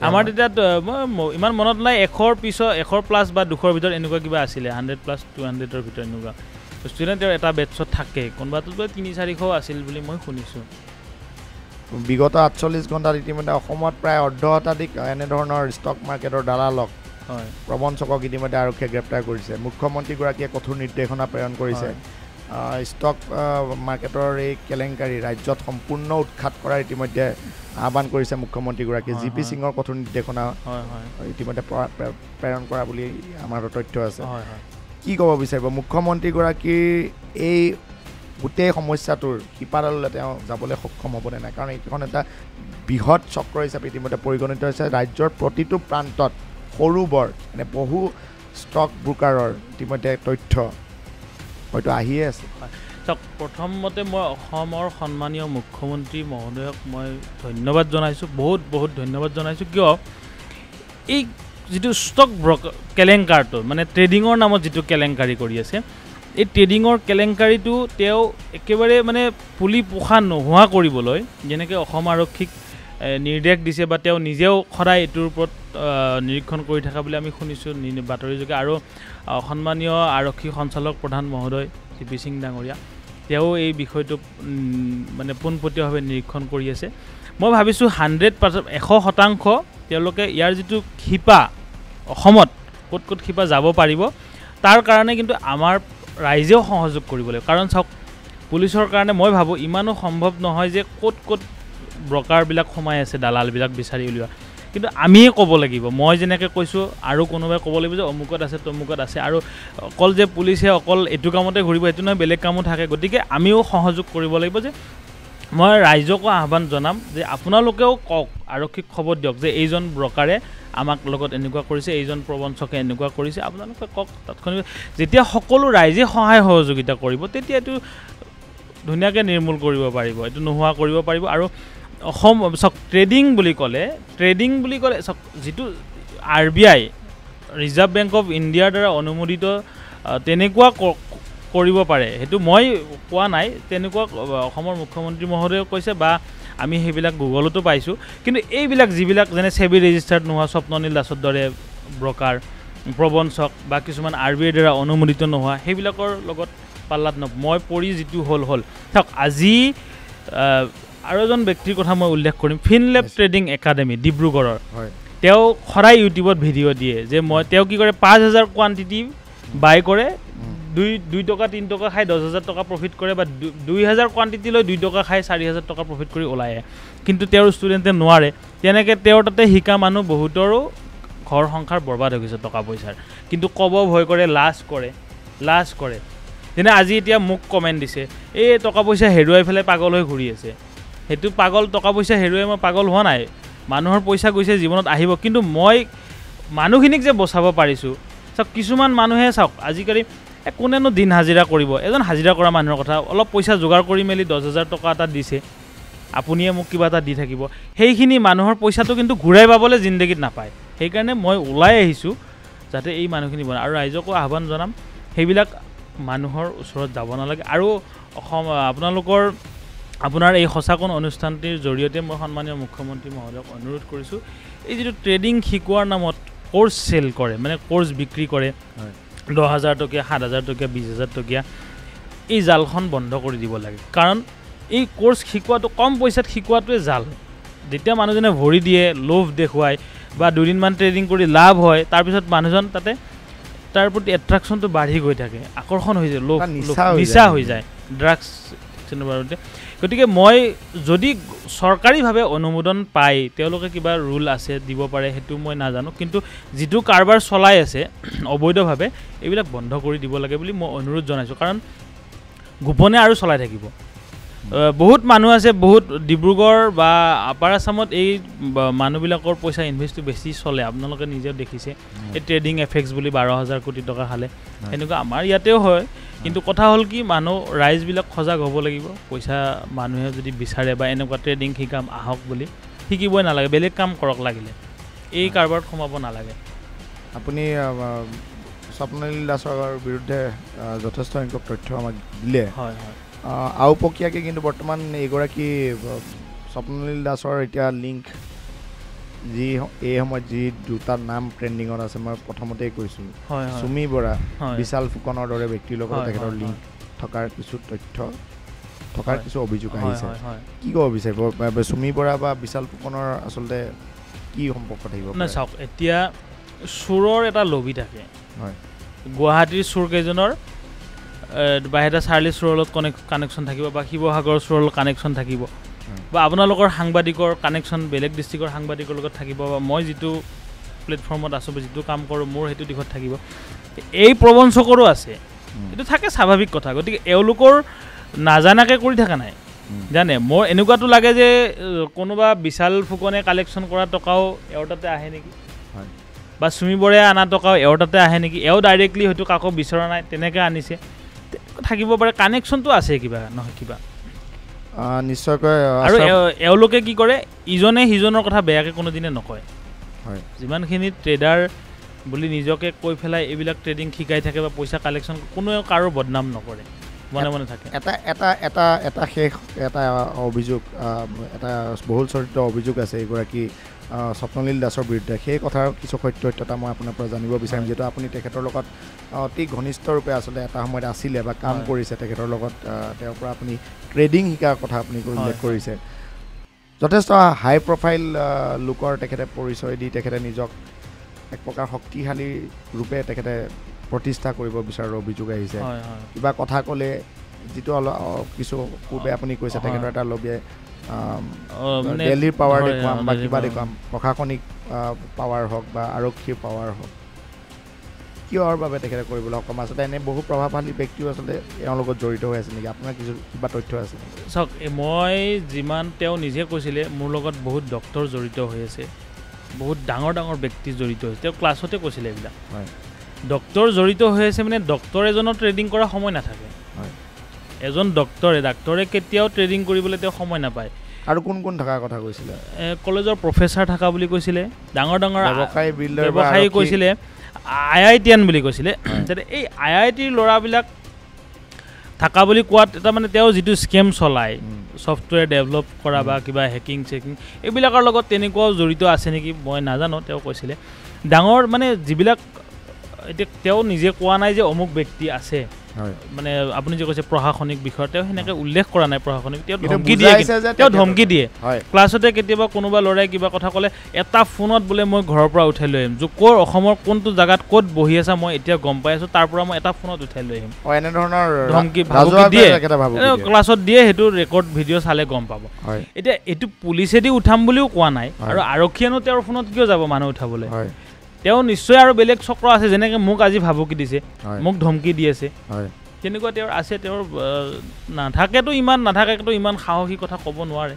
B: আমাৰ তেতিয়া ইমান মনত নাই এশৰ পিছত এশৰ প্লাছ বা দুশৰ ভিতৰত এনেকুৱা কিবা আছিলে হাণ্ড্ৰেড প্লাছ টু হাণ্ড্ৰেডৰ ভিতৰত এনেকুৱা। ষ্টুডেণ্ট তেওঁৰ এটা বেটছত থাকে কোনোবাটোত বোলে তিনি চাৰিশ আছিল বুলি মই শুনিছোঁ।
A: বিগত আঠচল্লিছ ঘণ্টাত ইতিমধ্যে অসমত প্ৰায় অৰ্ধ শতাধিক এনেধৰণৰ ষ্টক মাৰ্কেটৰ দালালক
B: হয়।
A: প্ৰবঞ্চকক ইতিমধ্যে আৰক্ষীয়ে গ্ৰেপ্তাৰ কৰিছে। মুখ্যমন্ত্ৰীগৰাকীয়ে কঠোৰ নিৰ্দেশনা প্ৰেৰণ কৰিছে। ষ্টক মাৰ্কেটৰ এই কেলেংকাৰী ৰাজ্যত সম্পূৰ্ণ উৎখাত কৰাৰ ইতিমধ্যে আহ্বান কৰিছে মুখ্যমন্ত্ৰীগৰাকীয়ে। G P. সিঙৰ কঠোৰ নিৰ্দেশনা
B: হয় হয়।
A: ইতিমধ্যে পৰা- প্ৰে- প্ৰেৰণ কৰা বুলি আমাৰ তথ্য আছে।
B: হয় হয়।
A: কি ক'ব বিচাৰিব? মুখ্যমন্ত্ৰীগৰাকীৰ এই গোটেই সমস্যাটোৰ শিপাডাললৈ তেওঁ যাবলৈ সক্ষম হ'বনে নাই? কাৰণ এইখন এটা বৃহৎ চক্ৰ হিচাপে ইতিমধ্যে পৰিগণিত হৈছে। ৰাজ্যৰ প্ৰতিটো প্ৰান্তত সৰু বৰ এনে বহু ষ্টক ব্ৰোকাৰৰ ইতিমধ্যে তথ্য হয়তো আহিয়ে আছে।
B: চাওক প্ৰথমতে মই অসমৰ সন্মানীয় মুখ্যমন্ত্ৰী মহোদয়ক মই ধন্যবাদ জনাইছোঁ। বহুত বহুত ধন্যবাদ জনাইছোঁ। কিয়? এই যিটো ষ্টক কেলেংকাৰটো মানে ট্ৰেডিঙৰ নামত যিটো কেলেংকাৰী কৰি আছে এই ট্ৰেডিঙৰ কেলেংকাৰীটো তেওঁ একেবাৰে মানে পুলি পোখা নোহোৱা কৰিবলৈ যেনেকৈ অসম আৰক্ষীক নিৰ্দেশ দিছে বা তেওঁ নিজেও সদায় এইটোৰ ওপৰত নিৰীক্ষণ কৰি থকা বুলি আমি শুনিছোঁ নি- বাতৰিযোগে আৰু সন্মানীয় আৰক্ষী সঞ্চালক প্ৰধান মহোদয় চি পি সিং ডাঙৰীয়া তেওঁ এই বিষয়টোক উম, মানে পোনপটীয়াভাৱে নিৰীক্ষণ কৰি আছে। মই ভাবিছোঁ হাণ্ড্ৰেড পাৰ্চেণ্ট এশ শতাংশ তেওঁলোকে ইয়াৰ যিটো শিপা অসমত ক'ত ক'ত শিপা যাব পাৰিব তাৰ কাৰণে কিন্তু আমাৰ ৰাইজেও সহযোগ কৰিব লাগিব। কাৰণ চাওক পুলিচৰ কাৰণে মই ভাবোঁ ইমানো সম্ভৱ নহয় যে ক'ত ক'ত ব্ৰকাৰবিলাক সোমাই আছে দালালবিলাক বিচাৰি উলিওৱা। কিন্তু আমিয়ে ক'ব লাগিব। মই যেনেকৈ কৈছোঁ আৰু কোনোবাই ক'ব লাগিব যে অমুকত আছে তমুকত আছে। আৰু অকল যে পুলিচে অকল এইটো কামতে ঘূৰিব সেইটো নহয় বেলেগ কামো থাকে। গতিকে আমিও সহযোগ কৰিব লাগিব যে মই ৰাইজকো আহ্বান জনাম যে আপোনালোকেও কওক আৰক্ষীক খবৰ দিয়ক যে এইজন ব্ৰকাৰে আমাক লগত এনেকুৱা কৰিছে এইজন প্ৰবঞ্চকে এনেকুৱা কৰিছে। আপোনালোকে কওক তাৎক্ষণিক। যেতিয়া সকলো ৰাইজে সহায় সহযোগিতা কৰিব তেতিয়া এইটো ধুনীয়াকৈ নিৰ্মূল কৰিব পাৰিব। এইটো নোহোৱা কৰিব পাৰিব। আৰু অসম চাওক ট্ৰেডিং বুলি ক'লে ট্ৰেডিং বুলি ক'লে চাওক যিটো R B I reserve bank of ইণ্ডিয়াৰ দ্বাৰা অনুমোদিত তেনেকুৱা কৰিব পাৰে। সেইটো মই কোৱা নাই। তেনেকুৱা অসমৰ মুখ্যমন্ত্ৰী মহোদয়েও কৈছে বা আমি সেইবিলাক গুগলতো পাইছোঁ। কিন্তু এইবিলাক যিবিলাক যেনে চেবি ৰেজিষ্টাৰ্ড নোহোৱা স্বপ্ননীল দাসৰ দৰে ব্ৰকাৰ প্ৰবঞ্চক বা কিছুমান আৰ বি আইৰ দ্বাৰা অনুমোদিত নোহোৱা সেইবিলাকৰ লগত পাল্লাত ন মই পৰি যিটো হ'ল হ'ল। চাওক আজি আৰু এজন ব্যক্তিৰ কথা মই উল্লেখ কৰিম। ফিনলেব
A: Yes.
B: ট্ৰেডিং একাডেমী ডিব্ৰুগড়ৰ। তেওঁ সদায় ইউটিউবত ভিডিঅ' দিয়ে যে মই তেওঁ কি কৰে পাঁচ হাজাৰ কোৱান্টিটি বাই কৰে দুই দুই টকা তিনি টকা খাই দহ হাজাৰ টকা প্ৰফিট কৰে বা দুই হাজাৰ কোৱান্টিটি লৈ দুই টকা খাই চাৰি হাজাৰ টকা প্ৰফিট কৰি ওলাই আহে কিন্তু তেওঁৰ ষ্টুডেণ্টে নোৱাৰে। তেনেকৈ তেওঁৰ তাতে শিকা মানুহ বহুতৰো ঘৰ সংসাৰ বৰবাদ হৈ গৈছে টকা পইচাৰ। কিন্তু ক'ব ভয় কৰে লাজ কৰে লাজ কৰে। যেনে আজি এতিয়া মোক কমেণ্ট দিছে এই টকা পইচা হেৰুৱাই পেলাই পাগল হৈ ঘূৰি আছে। সেইটো পাগল টকা পইচা হেৰুৱাই মই পাগল হোৱা নাই। মানুহৰ পইচা গৈছে জীৱনত আহিব। কিন্তু মই মানুহখিনিক যে বচাব পাৰিছোঁ চাওক কিছুমান মানুহে চাওক আজিকালি কোনেনো দিন হাজিৰা কৰিব? এজন হাজিৰা কৰা মানুহৰ কথা অলপ পইচা যোগাৰ কৰি মেলি দহ হাজাৰ টকা এটা দিছে। আপুনিয়ে মোক কিবা এটা দি থাকিব। সেইখিনি মানুহৰ পইচাটো কিন্তু ঘূৰাই পাবলৈ জিন্দগীত নাপায়। সেইকাৰণে মই ওলাই আহিছোঁ যাতে এই মানুহখিনি বনায় আৰু ৰাইজকো আহ্বান জনাম সেইবিলাক মানুহৰ ওচৰত যাব নালাগে। আৰু অসম আপোনালোকৰ আপোনাৰ এই সঁচাকণ অনুষ্ঠানটিৰ জৰিয়তে মই সন্মানীয় মুখ্যমন্ত্ৰী মহোদয়ক অনুৰোধ কৰিছোঁ এই যিটো ট্ৰেডিং শিকোৱাৰ নামত ক'ৰ্চ চেল কৰে মানে ক'ৰ্চ বিক্ৰী কৰে
A: হয়।
B: দহ হাজাৰ টকীয়া সাত হাজাৰ টকীয়া বিছ হাজাৰ টকীয়া এই জালখন বন্ধ কৰি দিব লাগে। কাৰণ এই ক'ৰ্চ শিকোৱাটো কম পইচাত শিকোৱাটোৱে জাল। যেতিয়া মানুহজনে ভৰি দিয়ে লোভ দেখুৱায় বা দুদিনমান ট্ৰেডিং কৰি লাভ হয় তাৰপিছত মানুহজন তাতে তাৰ প্ৰতি এট্ৰেকশ্যনটো বাঢ়ি গৈ থাকে। আকৰ্ষণ হৈ যায় লোভ
A: নিচা হৈ যায়।
B: ড্ৰাগছ গতিকে মই যদি চৰকাৰীভাৱে অনুমোদন পায় তেওঁলোকে কিবা ৰুল আছে দিব পাৰে সেইটো মই নাজানো। কিন্তু যিটো কাৰবাৰ চলাই আছে [CLEARS THROAT] অবৈধভাৱে এইবিলাক বন্ধ কৰি দিব লাগে বুলি মই অনুৰোধ জনাইছোঁ। কাৰণ গোপনে আৰু চলাই থাকিব। বহুত মানুহ আছে বহুত ডিব্ৰুগড় বা আপাৰ আছামত এই মানুহবিলাকৰ পইচা ইনভেষ্টটো বেছি চলে। আপোনালোকে নিজেও দেখিছে। এই ট্ৰেডিং এফেক্টছ বুলি বাৰ হাজাৰ কোটি টকা খালে। সেনেকুৱা আমাৰ ইয়াতেও হয়। কিন্তু কথা হ'ল কি মানুহ ৰাইজবিলাক সজাগ হ'ব লাগিব। পইচা মানুহে যদি বিচাৰে বা এনেকুৱা ট্ৰেডিং শিকাম আহক বুলি। শিকিবই নালাগে বেলেগ কাম কৰক লাগিলে। এই কাৰবাৰত সোমাব নালাগে।
A: আপুনি স্বপ্নলীল দাসৰ বিৰুদ্ধে যথেষ্ট সংখ্যক তথ্য আমাক দিলে।
B: হয় হয়।
A: আওপকীয়াকৈ কিন্তু বৰ্তমান এইগৰাকী স্বপ্নলীল দাসৰ এতিয়া লিংক যি এই সময়ত যি দুটা নাম ট্ৰেণ্ডিঙত আছে মই প্ৰথমতেই কৈছোঁ। চুমি বৰা বিশাল ফুকনৰ দৰে ব্যক্তিৰ লগত তেখেতৰ লিংক থকাৰ কিছু তথ্য থকাৰ। কিছু অভিযোগ আহিছে। কি ক'ব বিচাৰিব? চুমি বৰা বা বিশাল ফুকনৰ আচলতে কি সম্পৰ্ক থাকিব?
B: চাওক এতিয়া চোৰৰ এটা লবি থাকে।
A: হয়।
B: গুৱাহাটীৰ চোৰকেইজনৰ বাহিৰা চাৰ্লি চোৰৰ লগত কানেক কানেকশ্যন থাকিব বা শিৱসাগৰৰ চোৰৰ লগত কানেকশ্যন থাকিব। বা আপোনালোকৰ সাংবাদিকৰ কানেকশ্যন বেলেগ ডিষ্ট্ৰিক্টৰ সাংবাদিকৰ লগত থাকিব বা মই যিটো প্লেটফৰ্মত আছোঁ বা যিটো কাম কৰোঁ মোৰ সেইটো দিশত থাকিব। এই প্ৰবঞ্চকৰো আছে। এইটো থাকে স্বাভাৱিক কথা। গতিকে এওঁলোকৰ নাজানাকৈ কৰি থকা নাই। জানে? মোৰ এনেকুৱাতো লাগে যে কোনোবা বিশাল ফুকনে কালেকশ্যন কৰা টকাও এওঁৰ তাতে আহে নেকি। বা চুমি বৰে অনা টকাও এওঁৰ তাতে আহে নেকি? এওঁ ডাইৰেক্টলি হয়তো কাকো বিচৰা নাই তেনেকৈ আনিছে। থাকিব পাৰে। কানেকশ্যনটো আছে কিবা নহয় কিবা।
A: নিশ্চয়কৈ
B: আৰু এওঁলোকে কি কৰে? ইজনে সিজনৰ কথা বেয়াকৈ কোনোদিনে নকয়।
A: হয়।
B: যিমানখিনি ট্ৰেডাৰ বুলি নিজকে কৈ পেলাই এইবিলাক ট্ৰেডিং শিকাই থাকে বা পইচা কালেকশ্যন কোনেও কাৰো বদনাম নকৰে। মনে মনে থাকে।
A: এটা এটা এটা এটা শেষ এটা অভিযোগ এটা বহুল চৰিত্ৰ অভিযোগ আছে এগৰাকী আহ, স্বপ্নলীল দাসৰ বিৰুদ্ধে সেই কথাৰ কিছু সত্য সত্যতা মই আপোনাৰ পৰা জানিব বিচাৰিম। যিহেতু আপুনি তেখেতৰ লগত অতি ঘনিষ্ঠৰূপে আচলতে এটা সময়ত আছিলে বা কাম। কৰিছে তেখেতৰ লগত তেওঁৰ পৰা আপুনি ট্ৰেডিং শিকাৰ কথা আপুনি উল্লেখ। কৰিছে যথেষ্ট হাই প্ৰফাইল লোকৰ তেখেতে পৰিচয় দি তেখেতে নিজক এক প্ৰকাৰ শক্তিশালী ৰূপে তেখেতে প্ৰতিষ্ঠা কৰিব বিচৰাৰ অভিযোগ আহিছে কিবা কথা ক'লে যিটো অলপ কিছু পূৰ্বে আপুনি কৈছে। তেখেতৰ এটা লবিয়ে দেলহিৰ পাৱাৰ দেখুৱাম বা কিবা। দেখুৱাম প্ৰশাসনিক পাৱাৰ হওক বা আৰক্ষীৰ পাৱাৰ হওক। কিহৰ বাবে তেখেতে কৰিবলৈ সক্ষম আচলতে এনে বহু প্ৰভাৱশালী ব্যক্তিও আচলতে এওঁৰ লগত জড়িত হৈ আছে নেকি? আপোনাৰ কিছু কিবা তথ্য আছে নেকি?
B: চাওক মই যিমান তেওঁ নিজে কৈছিলে মোৰ লগত বহুত ডক্তৰ জড়িত হৈ আছে। বহুত ডাঙৰ ডাঙৰ ব্যক্তি জড়িত হৈছে তেওঁ ক্লাছতে কৈছিলে এইবিলাক।
A: হয়।
B: ডক্তৰ জড়িত হৈ আছে মানে ডক্তৰ এজনৰ ট্ৰেডিং কৰা সময় নাথাকে। এজন ডক্তৰে ডাক্তৰে কেতিয়াও ট্ৰেডিং কৰিবলৈ তেওঁ সময় নাপায়।
A: আৰু কোন কোন থকাৰ কথা কৈছিলে?
B: কলেজৰ প্ৰফেচাৰ থকা বুলি কৈছিলে ডাঙৰ ডাঙৰ
A: ব্যৱসায়ী
B: কৈছিলে আই আই টি এন বুলি কৈছিলে। যাতে এই আই আই টিৰ ল'ৰাবিলাক থাকা বুলি কোৱাত এটা মানে তেওঁ যিটো স্কেম চলায় ছফ্টৱেৰ ডেভেলপ কৰা বা কিবা হেকিং চেকিং এইবিলাকৰ লগত তেনেকুৱাও জড়িত আছে নেকি মই নাজানো তেওঁ কৈছিলে। ডাঙৰ মানে যিবিলাক এতিয়া তেওঁ নিজে কোৱা নাই যে অমুক ব্যক্তি আছে। মানে আপুনি যে কৈছে প্ৰশাসনিক বিষয়ত তেওঁ সেনেকৈ উল্লেখ কৰা নাই প্ৰশাসনিক তেওঁ ধমকি দিয়ে তেওঁ ধমকি দিয়ে। ক্লাছতে কেতিয়াবা কোনোবা ল'ৰাই কিবা কথা ক'লে এটা ফোনত বোলে মই ঘৰৰ পৰা উঠাই লৈ আহিম। যে ক'ৰ অসমৰ কোনটো জেগাত ক'ত বহি আছা মই এতিয়া গম পাই আছোঁ তাৰ পৰা মই এটা ফোনত উঠাই লৈ আহিম।
A: এনেধৰণৰ
B: ধমকি দিয়ে। ক্লাছত দিয়ে সেইটো ৰেকৰ্ড ভিডিঅ' চালে গম পাব। এতিয়া এইটো পুলিচেদি উঠাম বুলিও কোৱা নাই। আৰু আৰক্ষীয়েনো তেওঁৰ ফোনত কিয় যাব মানুহ উঠাবলৈ? তেওঁ নিশ্চয় আৰু বেলেগ চক্ৰ আছে যেনেকৈ মোক আজি ভাবুকি দিছে মোক ধমকি দি আছে। তেনেকুৱা তেওঁৰ আছে তেওঁৰ নাথাকেতো ইমান নাথাকেতো ইমান সাহসী কথা ক'ব নোৱাৰে।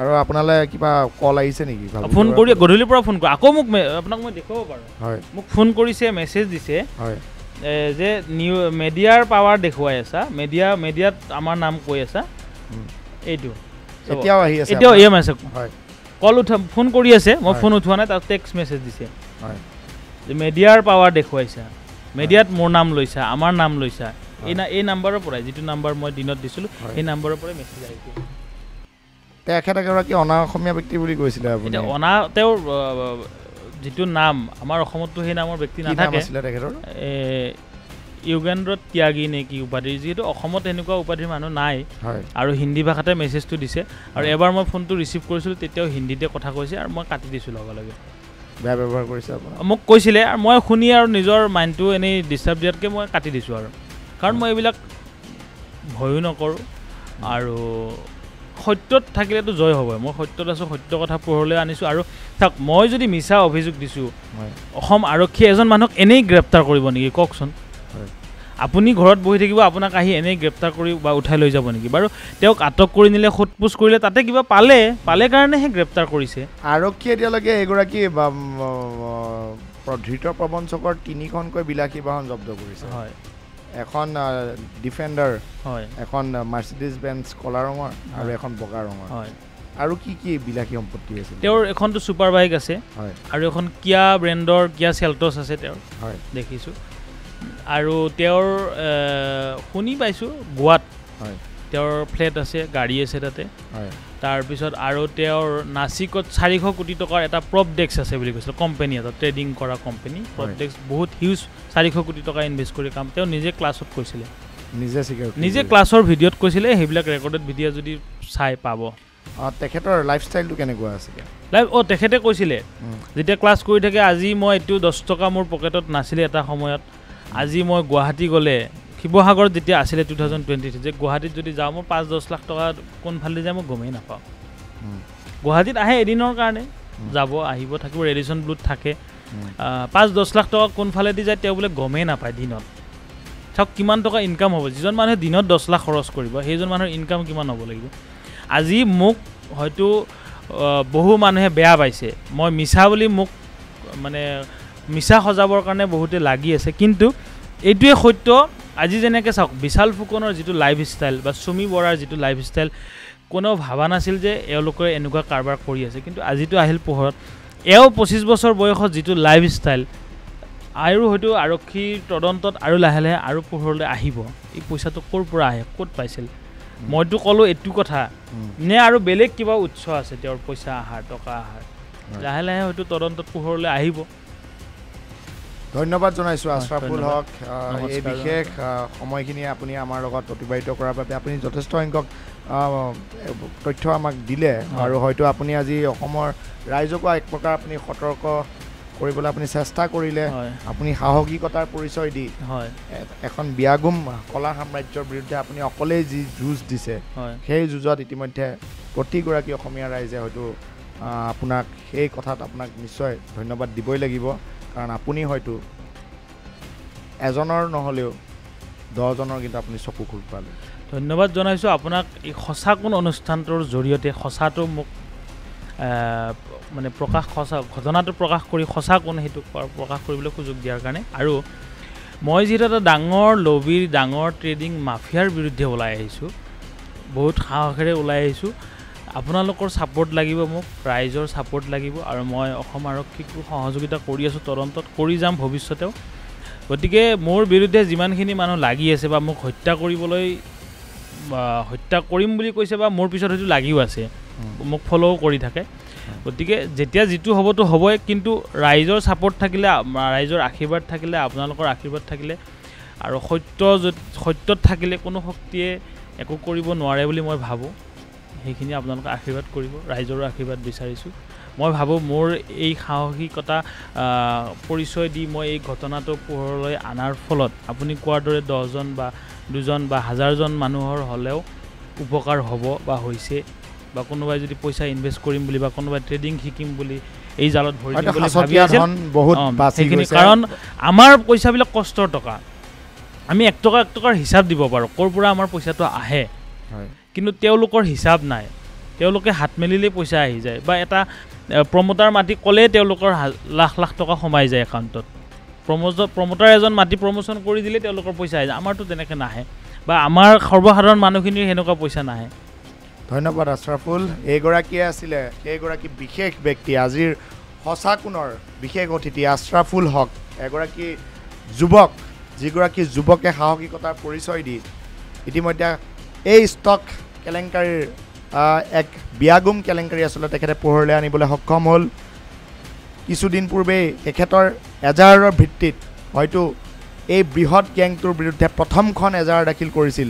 A: আৰু আপোনালৈ কিবা কল আহিছে নেকি
B: ফোন? কৰি গধূলিৰ পৰা ফোন কৰে আকৌ মোক আপোনাক মই দেখুৱাব পাৰোঁ।
A: হয়।
B: মোক ফোন কৰিছে মেছেজ দিছে
A: হয়।
B: যে নিউ মেডিয়াৰ পাৱাৰ দেখুৱাই আছা মেডিয়া মেডিয়াত আমাৰ নাম কৈ আছা। এইটো।
A: এতিয়াও আহি আছে
B: এতিয়াও? এম আছে।
A: হয়।
B: কল উঠা ফোন কৰি আছে মই। ফোন উঠোৱা নাই তাত টেক্সট মেছেজ দিছে। মেডিয়াৰ পাৱাৰ দেখুৱাইছা। মেডিয়াত মোৰ নাম লৈছা আমাৰ নাম লৈছা। এই না এই নাম্বাৰৰ পৰাই যিটো নাম্বাৰ মই দিনত দিছিলোঁ। সেই নাম্বাৰৰ পৰাই মেছেজ আহিছে
A: তেখেত এগৰাকী অনা অসমীয়া ব্যক্তি বুলি কৈছিলে আপুনি।
B: অনা তেওঁৰ যিটো নাম আমাৰ অসমততো সেই নামৰ ব্যক্তি নাথাকে। য়ুগেন্দ্ৰ ত্যাগী নে কি উপাধি যিহেতু অসমত এনেকুৱা উপাধিৰ মানুহ নাই। আৰু হিন্দী ভাষাতে মেছেজটো দিছে। আৰু এবাৰ মই ফোনটো ৰিচিভ কৰিছিলোঁ তেতিয়াও হিন্দীতে কথা কৈছে আৰু মই কাটি দিছোঁ লগে লগে
A: বেয়া ব্যৱহাৰ কৰিছে আপোনাৰ?
B: মোক কৈছিলে আৰু মই শুনি আৰু নিজৰ মাইণ্ডটো এনেই ডিষ্টাৰ্ব দিয়াতকৈ মই কাটি দিছোঁ আৰু। কাৰণ মই এইবিলাক ভয়ো নকৰোঁ আৰু সত্যত থাকিলেতো জয় হ'ব মই সত্যত আছোঁ সত্য কথা পোহৰলৈ আনিছোঁ আৰু চাওক মই যদি মিছা অভিযোগ দিছোঁ অসম আৰক্ষীয়ে এজন মানুহক এনেই গ্ৰেপ্তাৰ কৰিব নেকি? কওকচোন। আপুনি ঘৰত বহি থাকিব আপোনাক আহি এনেই গ্ৰেপ্তাৰ কৰি বা উঠাই লৈ যাব নেকি? বাৰু তেওঁক আটক কৰি নিলে সোধ পোছ কৰিলে তাতে কিবা পালে পালে কাৰণেহে গ্ৰেপ্তাৰ কৰিছে।
A: আৰক্ষীয়ে এতিয়ালৈকে এগৰাকী ধৃত প্ৰবঞ্চকৰ তিনিখনকৈ বিলাসী বাহন জব্দ কৰিছে।
B: হয়।
A: এখন ডিফেণ্ডাৰ
B: হয়।
A: এখন মাৰ্চিডিজ বেঞ্চ কলা ৰঙৰ আৰু। এখন বগা ৰঙৰ।
B: হয়।
A: আৰু কি কি বিলাসী সম্পত্তি আছিল
B: তেওঁৰ এখনতো ছুপাৰ বাইক আছে।
A: হয়।
B: আৰু এখন কিয়া ব্ৰেণ্ডৰ কিয়া চেল্টছ আছে তেওঁৰ।
A: হয়।
B: দেখিছোঁ। আৰু তেওঁৰ শুনি পাইছোঁ গোৱাত। তেওঁৰ ফ্লেট আছে গাড়ী আছে তাতে। তাৰপিছত আৰু তেওঁৰ নাচিকত চাৰিশ কোটি টকাৰ এটা প্ৰপ ডেস্ক আছে বুলি কৈছিল কোম্পেনী এটা ট্ৰেডিং কৰা কোম্পেনী প্ৰপ
A: হয়।
B: ডেস্ক বহুত হিউজ চাৰিশ কোটি টকা ইনভেষ্ট কৰি কাম তেওঁ নিজে ক্লাছত কৈছিলে।
A: নিজে
B: নিজে। ক্লাছৰ ভিডিঅ'ত কৈছিলে সেইবিলাক ৰেকৰ্ডেড ভিডিঅ' যদি চাই পাব।
A: তেখেতৰ লাইফষ্টাইলটো কেনেকুৱা আছিলে
B: লাইভ অঁ তেখেতে কৈছিলে যেতিয়া ক্লাছ কৰি থাকে আজি মই এইটো দহ টকা মোৰ পকেটত নাছিলে এটা সময়ত আজি মই গুৱাহাটী গ'লে শিৱসাগৰত যেতিয়া আছিলে টু থাউজেণ্ড টুৱেণ্টি থ্ৰী যে গুৱাহাটীত যদি যাওঁ মোৰ পাঁচ দহ লাখ টকা কোনফালে যায় মই গমেই নাপাওঁ। গুৱাহাটীত আহে এদিনৰ কাৰণে। যাব আহিব থাকিব ৰেডিশ্যন ব্লুত থাকে। পাঁচ দহ লাখ টকা কোনফালেদি যায় তেওঁ বোলে গমেই নাপায় দিনত। চাওক কিমান টকা ইনকাম হ'ব। যিজন মানুহে দিনত দহ লাখ খৰচ কৰিব সেইজন মানুহৰ ইনকাম কিমান হ'ব লাগিব? আজি মোক হয়তো বহু মানুহে বেয়া পাইছে। মই মিছা বুলি মোক মানে মিছা সজাবৰ কাৰণে বহুতে লাগি আছে। কিন্তু এইটোৱে সত্য আজি যেনেকৈ চাওক বিশাল ফুকনৰ যিটো লাইফ ষ্টাইল বা চুমি বৰাৰ যিটো লাইফ ষ্টাইল কোনেও ভাবা নাছিল যে এওঁলোকে এনেকুৱা কাৰবাৰ কৰি আছে। কিন্তু আজিতো আহিল পোহৰত। এওঁ পঁচিছ বছৰ বয়সত যিটো লাইফ ষ্টাইল আৰু হয়তো আৰক্ষীৰ তদন্তত আৰু লাহে লাহে আৰু পোহৰলৈ আহিব। এই পইচাটো ক'ৰ পৰা আহে ক'ত পাইছিল? মইতো ক'লোঁ এইটো কথা। নে আৰু বেলেগ কিবা উৎস আছে তেওঁৰ পইচা আহাৰ টকা
A: হয়।
B: লাহে লাহে হয়তো তদন্তত পোহৰলৈ আহিব।
A: ধন্যবাদ জনাইছোঁ আশ্ৰাফুল। হক এই। বিশেষ সময়খিনি আপুনি আমাৰ লগত অতিবাহিত কৰাৰ বাবে আপুনি যথেষ্ট সংখ্যক তথ্য আমাক দিলে। আৰু হয়তো আপুনি আজি অসমৰ ৰাইজকো এক প্ৰকাৰ আপুনি সতৰ্ক কৰিবলৈ আপুনি চেষ্টা কৰিলে আপুনি সাহসিকতাৰ পৰিচয় দি এখন বিয়াগুম কলা সাম্ৰাজ্যৰ বিৰুদ্ধে আপুনি অকলেই যি যুঁজ দিছে সেই যুঁজত ইতিমধ্যে প্ৰতিগৰাকী অসমীয়া ৰাইজে হয়তো আপোনাক সেই কথাত আপোনাক নিশ্চয় ধন্যবাদ দিবই লাগিব কাৰণ আপুনি হয়তো এজনৰ নহ'লেও দহজনৰ কিন্তু আপুনি চকু খোল পালে।
B: ধন্যবাদ জনাইছোঁ। আপোনাক এই সঁচা কোন অনুষ্ঠানটোৰ জৰিয়তে সঁচাটো মোক মানে প্ৰকাশ সঁচা ঘটনাটো প্ৰকাশ কৰি সঁচা কোন সেইটো প্ৰকাশ কৰিবলৈ সুযোগ দিয়াৰ কাৰণে। আৰু মই যিহেতু এটা ডাঙৰ লবিৰ ডাঙৰ ট্ৰেডিং মাফিয়াৰ বিৰুদ্ধে ওলাই আহিছোঁ বহুত সাহসেৰে ওলাই আহিছোঁ। আপোনালোকৰ ছাপৰ্ট লাগিব মোক ৰাইজৰ ছাপৰ্ট লাগিব আৰু মই অসম আৰক্ষীকো সহযোগিতা কৰি আছোঁ তদন্তত কৰি যাম ভৱিষ্যতেও। গতিকে মোৰ বিৰুদ্ধে যিমানখিনি মানুহ লাগি আছে বা মোক হত্যা কৰিবলৈ হত্যা কৰিম বুলি কৈছে বা মোৰ পিছত হয়তো লাগিও আছে মোক ফ'ল' কৰি থাকে। গতিকে যেতিয়া যিটো হ'বতো হ'বই কিন্তু ৰাইজৰ ছাপৰ্ট থাকিলে ৰাইজৰ আশীৰ্বাদ থাকিলে আপোনালোকৰ আশীৰ্বাদ থাকিলে আৰু সত্য য'ত সত্যত থাকিলে কোনো শক্তিয়ে একো কৰিব নোৱাৰে বুলি মই ভাবোঁ। সেইখিনি আপোনালোকে আশীৰ্বাদ কৰিব ৰাইজৰো আশীৰ্বাদ বিচাৰিছোঁ। মই ভাবোঁ মোৰ এই সাহসিকতা পৰিচয় দি মই এই ঘটনাটো পোহৰলৈ অনাৰ ফলত আপুনি কোৱাৰ দৰে দহজন বা দুজন বা হাজাৰজন মানুহৰ হ'লেও উপকাৰ হ'ব বা হৈছে বা কোনোবাই যদি পইচা ইনভেষ্ট কৰিম বুলি বা কোনোবাই ট্ৰেডিং শিকিম বুলি এই জালত ভৰি ভাবি সেইখিনি কাৰণ আমাৰ পইচাবিলাক কষ্টৰ টকা। আমি এক টকা এক টকাৰ হিচাপ দিব পাৰোঁ। ক'ৰ পৰা আমাৰ পইচাটো আহে?
A: হয়।
B: কিন্তু তেওঁলোকৰ হিচাপ নাই। তেওঁলোকে হাত মেলিলেই পইচা আহি যায় বা এটা প্ৰমোটাৰ মাটি ক'লেই তেওঁলোকৰ লাখ লাখ টকা সোমাই যায় একাউণ্টত। প্ৰমোজ প্ৰমোটাৰ এজন মাটি প্ৰমোশ্যন কৰি দিলেই তেওঁলোকৰ পইচা আহি যায়। আমাৰতো তেনেকৈ নাহে বা আমাৰ সৰ্বসাধাৰণ মানুহখিনিৰ সেনেকুৱা পইচা নাহে।
A: ধন্যবাদ আশ্ৰাফুল এইগৰাকীয়ে আছিলে সেইগৰাকী বিশেষ ব্যক্তি আজিৰ সঁচা কোণৰ বিশেষ অতিথি আশ্ৰাফুল হক। এগৰাকী যুৱক যিগৰাকী যুৱকে সাহসিকতাৰ পৰিচয় দি ইতিমধ্যে এই ষ্টক কেলেংকাৰীৰ এক বিয়াগুম কেলেংকাৰী আচলতে তেখেতে পোহৰলৈ আনিবলৈ সক্ষম হ'ল। কিছুদিন পূৰ্বেই তেখেতৰ এজাহাৰৰ ভিত্তিত হয়তো এই বৃহৎ গেংটোৰ বিৰুদ্ধে প্ৰথমখন এজাহাৰ দাখিল কৰিছিল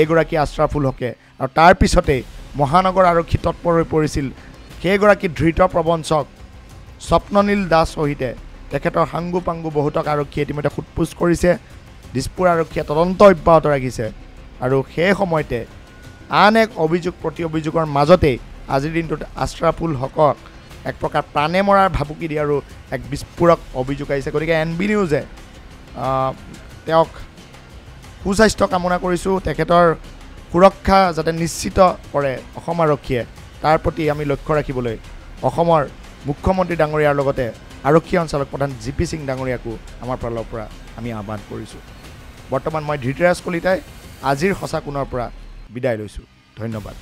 A: এইগৰাকী আশ্ৰাফুল হকে। আৰু তাৰ পিছতেই মহানগৰ আৰক্ষী তৎপৰ হৈ পৰিছিল সেইগৰাকী ধৃত প্ৰবঞ্চক স্বপ্ননীল দাস সহিতে। তেখেতৰ সাংগু পাংগু বহুতক আৰক্ষীয়ে ইতিমধ্যে সোধপোছ কৰিছে। দিছপুৰ আৰক্ষীয়ে তদন্ত অব্যাহত ৰাখিছে। আৰু সেই সময়তে আন এক অভিযোগ প্ৰতি অভিযোগৰ মাজতেই আজিৰ দিনটোত আশ্ৰাফুল হকক এক প্ৰকাৰ প্ৰাণে মৰাৰ ভাবুকি দিয়াৰো এক বিস্ফোৰক অভিযোগ আহিছে। গতিকে এন বি নিউজে তেওঁক সুস্বাস্থ্য কামনা কৰিছোঁ। তেখেতৰ সুৰক্ষা যাতে নিশ্চিত কৰে অসম আৰক্ষীয়ে তাৰ প্ৰতি আমি লক্ষ্য ৰাখিবলৈ অসমৰ মুখ্যমন্ত্ৰী ডাঙৰীয়াৰ লগতে আৰক্ষী সঞ্চালক প্ৰধান জি পি সিং ডাঙৰীয়াকো আমাৰ ফালৰ পৰা আমি আহ্বান কৰিছোঁ। বৰ্তমান মই ধৃতৰাজ কলিতাই আজিৰ সঁচা কোণৰ পৰা বিদায় লৈছোঁ। ধন্যবাদ।